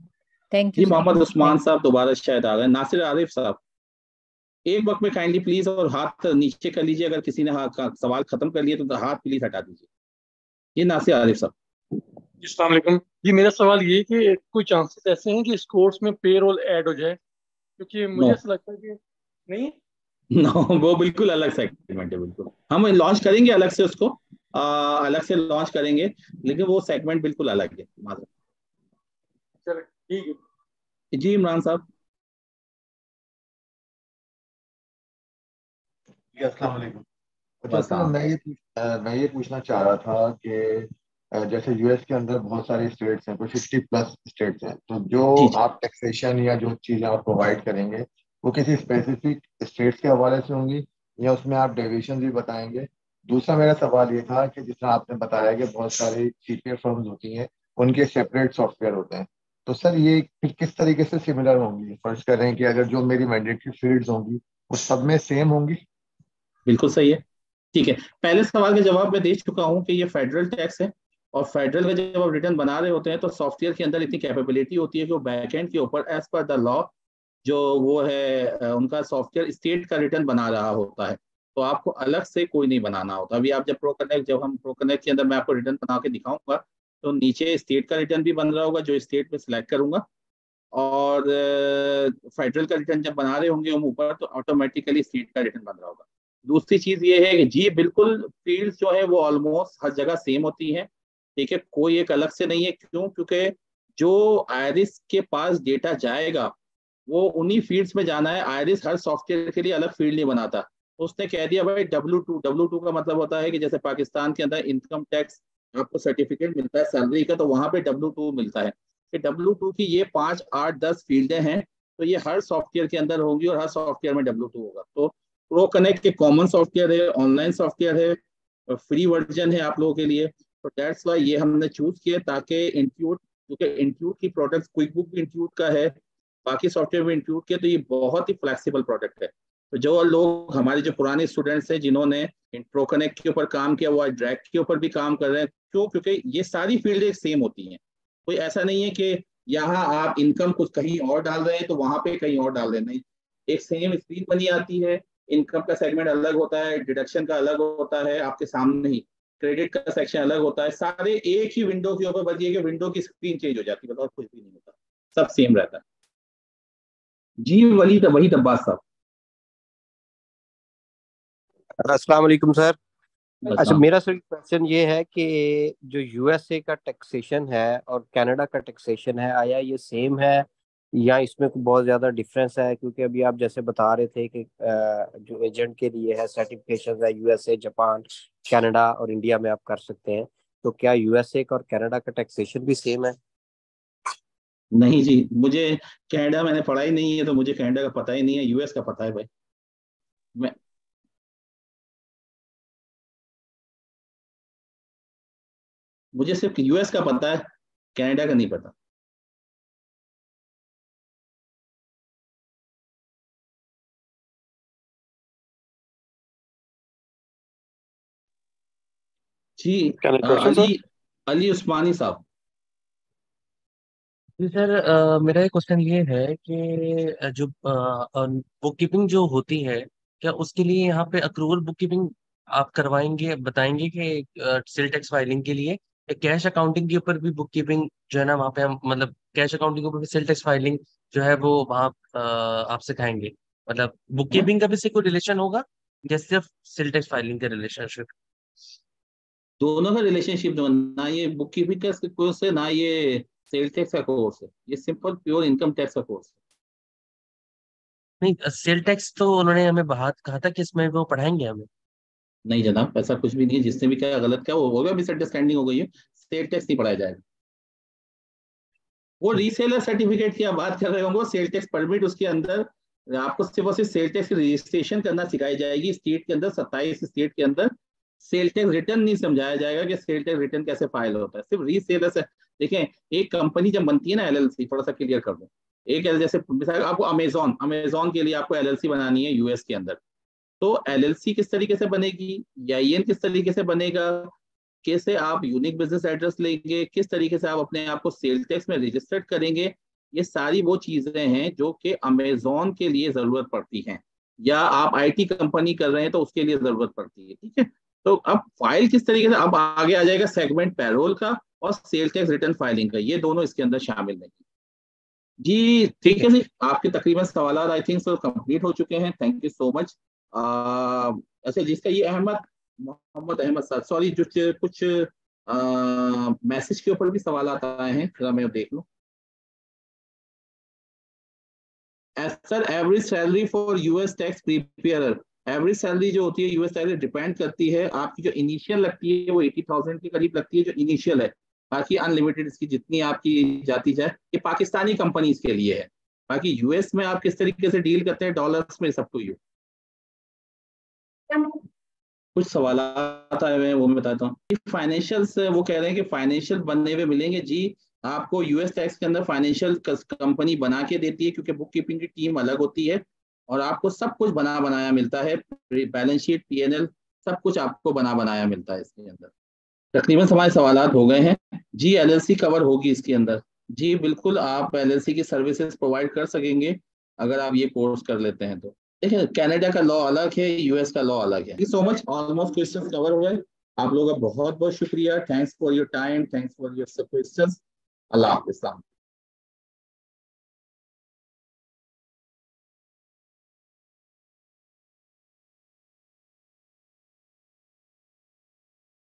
thank you Mohammad Usman साहब दोबारा शायद आ गए नासिर आरिफ साहब एक वक्त में काइंडली प्लीज़ और हाथ नीचे कर लीजिए अगर किसी ने सवाल खत्म कर लिया तो हाथ प्लीज़ हटा दीजिए। ये नासिर आरिफ साहब। जी जी मेरा सवाल ये कि कोई चांसेस ऐसे हैं कि इस कोर्स में पे रोल ऐड हो जाए? क्योंकि मुझे ऐसा लगता है कि नहीं? नो no, वो बिल्कुल अलग सेगमेंट है बिल्कुल। हम लॉन्च करेंगे अलग से उसको आ, अलग से लॉन्च करेंगे लेकिन वो सेगमेंट बिल्कुल अलग है चलो ठीक है। जी इमरान साहब। अस्सलाम वालेकुम। अच्छा मैं ये मैं ये पूछना चाह रहा था कि जैसे यूएस के अंदर बहुत सारे स्टेट्स हैं कोई फिफ्टी प्लस स्टेट्स हैं। तो जो आप टैक्सेशन या जो चीज़ें आप प्रोवाइड करेंगे वो किसी स्पेसिफिक स्टेट्स के हवाले से होंगी या उसमें आप डेविएशन भी बताएँगे? दूसरा मेरा सवाल ये था कि जिस तरह आपने बताया कि बहुत सारी सीपीए फर्म्स होती हैं उनके सेपरेट सॉफ्टवेयर होते हैं। तो सर ये फिर किस तरीके से सिमिलर होंगी? फ़र्ज़ कर रहे हैं कि अगर जो मेरी मैंडेटरी फ़ील्ड होंगी वो सब में सेम होंगी? बिल्कुल सही है। ठीक है पहले सवाल का जवाब मैं दे चुका हूँ कि ये फेडरल टैक्स है। और फेडरल का जब आप रिटर्न बना रहे होते हैं तो सॉफ्टवेयर के अंदर इतनी कैपेबिलिटी होती है कि वो बैकएंड के ऊपर एज पर द लॉ जो वो है उनका सॉफ्टवेयर स्टेट का रिटर्न बना रहा होता है। तो आपको अलग से कोई नहीं बनाना होता। अभी आप जब प्रो कनेक्ट जब हम प्रो कनेक्ट के अंदर मैं आपको रिटर्न बना के दिखाऊँगा तो नीचे स्टेट का रिटर्न भी बन रहा होगा, जो स्टेट में सिलेक्ट करूँगा। और फेडरल का रिटर्न जब बना रहे होंगे हम ऊपर तो ऑटोमेटिकली स्टेट का रिटर्न बन रहा होगा। दूसरी चीज़ ये है कि जी, बिल्कुल फ़ील्ड जो है, वो ऑलमोस्ट हर जगह सेम होती है। ठीक है, कोई एक अलग से नहीं है, क्यों? क्योंकि जो आयरिस के पास डेटा जाएगा, वो उन्हीं फील्ड्स में जाना है। आयरिस हर सॉफ्टवेयर के लिए अलग फ़ील्ड नहीं बनाता। उसने कह दिया, भाई डब्ल्यू टू डब्ल्यू टू का मतलब होता है कि जैसे पाकिस्तान के अंदर इनकम टैक्स आपको सर्टिफिकेट मिलता है सैलरी का तो वहाँ पे डब्ल्यू टू मिलता है। कि डब्ल्यू टू की ये पाँच, आठ, दस फील्डें हैं तो ये हर सॉफ्टवेयर के अंदर होंगी और हर सॉफ्टवेयर में डब्ल्यू टू होगा। तो प्रो कनेक्ट के कॉमन सॉफ्टवेयर है ऑनलाइन सॉफ्टवेयर है फ्री वर्जन है आप लोगों के लिए। तो डेट्स वाई ये हमने चूज़ किया ताकि इंट्यूट क्योंकि इंट्यूट की प्रोडक्ट क्विक बुक भी इंट्यूट का है, बाकी सॉफ्टवेयर भी इंट्यूट किया तो ये बहुत ही फ्लेक्सिबल प्रोडक्ट है। तो जो लोग, हमारे जो पुराने स्टूडेंट्स हैं, जिन्होंने प्रो कनेक्ट के ऊपर काम किया, वो ड्रैक के ऊपर भी काम कर रहे हैं। क्यों? क्योंकि ये सारी फ़ील्ड सेम होती हैं। कोई ऐसा नहीं है कि यहाँ आप इनकम कुछ कहीं और डाल रहे हैं तो वहाँ पे कहीं और डाल रहे नहीं। एक सेम स्क्रीन बनी आती है। इनकम का सेगमेंट अलग होता है डिडक्शन का अलग होता है, आपके सामने ही। क्रेडिट का सेक्शन अलग होता है सारे एक ही विंडो के ऊपर बस ये कि विंडो की स्क्रीन चेंज हो जाती है और कुछ भी नहीं होता सब सेम रहता है। जी वली तो वही तब्बास साहब अस्सलाम वालेकुम सर। अच्छा मेरा सर क्वेश्चन ये है कि जो यूएसए का टैक्सेशन है और कनाडा का टैक्सेशन है आया ये सेम है? या इसमें बहुत ज़्यादा डिफरेंस है? क्योंकि अभी आप जैसे बता रहे थे कि जो एजेंट के लिए है सर्टिफिकेशन है यूएसए जापान कनाडा और इंडिया में आप कर सकते हैं। तो क्या यूएसए का और कनाडा का टैक्सेशन भी सेम है? नहीं जी, मुझे कनाडा मैंने पढ़ा ही नहीं है तो मुझे कनाडा का पता ही नहीं है यूएस का पता है भाई। मैं मुझे सिर्फ़ यूएस का पता है कनाडा का नहीं पता। जी अली अली उस्मानी साहब। जी सर मेरा एक क्वेश्चन ये है कि जो बुक कीपिंग जो होती है क्या उसके लिए यहाँ पे अक्रूवल बुक कीपिंग आप करवाएँगे बताएँगे कि सेल टैक्स फाइलिंग के लिए? कैश अकाउंटिंग के ऊपर भी बुक कीपिंग जो है ना वहाँ पे हम मतलब कैश अकाउंटिंग के ऊपर भी सेल टैक्स फाइलिंग जो है वो वहाँ आप सिखाएँगे। मतलब बुक कीपिंग का भी से कोई रिलेशन होगा या सिर्फ़ सेल टैक्स फाइलिंग का रिलेशनशिप दोनों का रिलेशनशिप जो ना ये बुक कीपिंग का कोर्स है ना ये सेल टैक्स का कोर्स है। ये सिंपल प्योर इनकम टैक्स का कोर्स है। नहीं सेल टैक्स तो उन्होंने हमें बात कहा था कि इसमें वो पढ़ाएँगे हमें। नहीं जनाब ऐसा कुछ भी नहीं है जिसने भी क्या गलत क्या वो हो गया मिसअंडरस्टैंडिंग हो गई है सेल टैक्स नहीं पढ़ाया जाएगा। वो रीसेलर सर्टिफिकेट की आप बात कर रहे होंगे सेल टैक्स परमिट उसके अंदर आपको सिर्फ़ और सिर्फ़ सेल टैक्स की रजिस्ट्रेशन करना सिखाई जाएगी स्टेट के अंदर सत्ताईस स्टेट के अंदर सेल टैक्स रिटर्न नहीं समझाया जाएगा कि सेल टैक्स रिटर्न कैसे फ़ाइल होता है। सिर्फ़ रीसेलर से देखें, एक कंपनी जब बनती है ना एलएलसी थोड़ा सा क्लियर कर दो। एक जैसे मिसाल, आपको अमेजोन अमेजोन के लिए आपको एलएलसी बनानी है यूएस के अंदर। तो एलएलसी किस तरीके से बनेगी? या किस तरीके से बनेगा? कैसे आप यूनिक बिज़नेस एड्रेस लेंगे? किस तरीके से आप अपने आप को सेल टैक्स में रजिस्टर्ड करेंगे? ये सारी वो चीज़ें हैं जो कि अमेजोन के लिए ज़रूरत पड़ती हैं। या आप आईटी कंपनी कर रहे हैं तो उसके लिए ज़रूरत पड़ती है, ठीक है? तो अब फ़ाइल किस तरीके से, अब आगे आ जाएगा सेगमेंट पैरोल का और सेल टैक्स रिटर्न फाइलिंग का। ये दोनों इसके अंदर शामिल नहीं जी, ठीक है जी। आपके तकरीबन सवाल आई थिंक सर कंप्लीट हो चुके हैं। थैंक यू सो मच अच्छा जिसका ये अहमद, मोहम्मद अहमद सर सॉरी जो कुछ मैसेज के ऊपर भी सवाल आए हैं। जरा मैं देख लूँ। Sir average salary for US tax preparer average salary जो होती है यूएस सैलरी डिपेंड करती है। आपकी जो इनिशियल लगती है, वो एटी थाउज़ेंड के करीब लगती है, जो इनिशियल है। बाकी अनलिमिटेड इसकी जितनी आपकी जाती जाए, ये पाकिस्तानी कंपनीज़ के लिए है। बाकी यूएस में आप किस तरीके से डील करते हैं डॉलर्स में सबको यू कुछ सवाल आए हुए हैं, वो मैं बताता हूँ। फाइनेंशियल वो कह रहे हैं कि फाइनेंशियल बनने हुए मिलेंगे। जी, आपको यूएस टैक्स के अंदर फाइनेंशियल कंपनी बना के देती है, क्योंकि बुक कीपिंग की टीम अलग होती है। और आपको सब कुछ बना बनाया मिलता है बैलेंस शीट पीएनएल सब कुछ आपको बना बनाया मिलता है इसके अंदर। तकरीबन हमारे सवाल हो गए हैं। जी एलएलसी कवर होगी इसके अंदर। जी बिल्कुल आप एलएलसी की सर्विसेज़ प्रोवाइड कर सकेंगे, अगर आप ये कोर्स कर लेते हैं तो। देखिए कनाडा का लॉ अलग है यूएस का लॉ अलग है। So much almost question cover हुए आप लोगों का बहुत बहुत शुक्रिया। Thanks for your time thanks for your सब क्वेश्चन अल्लाह हाफिज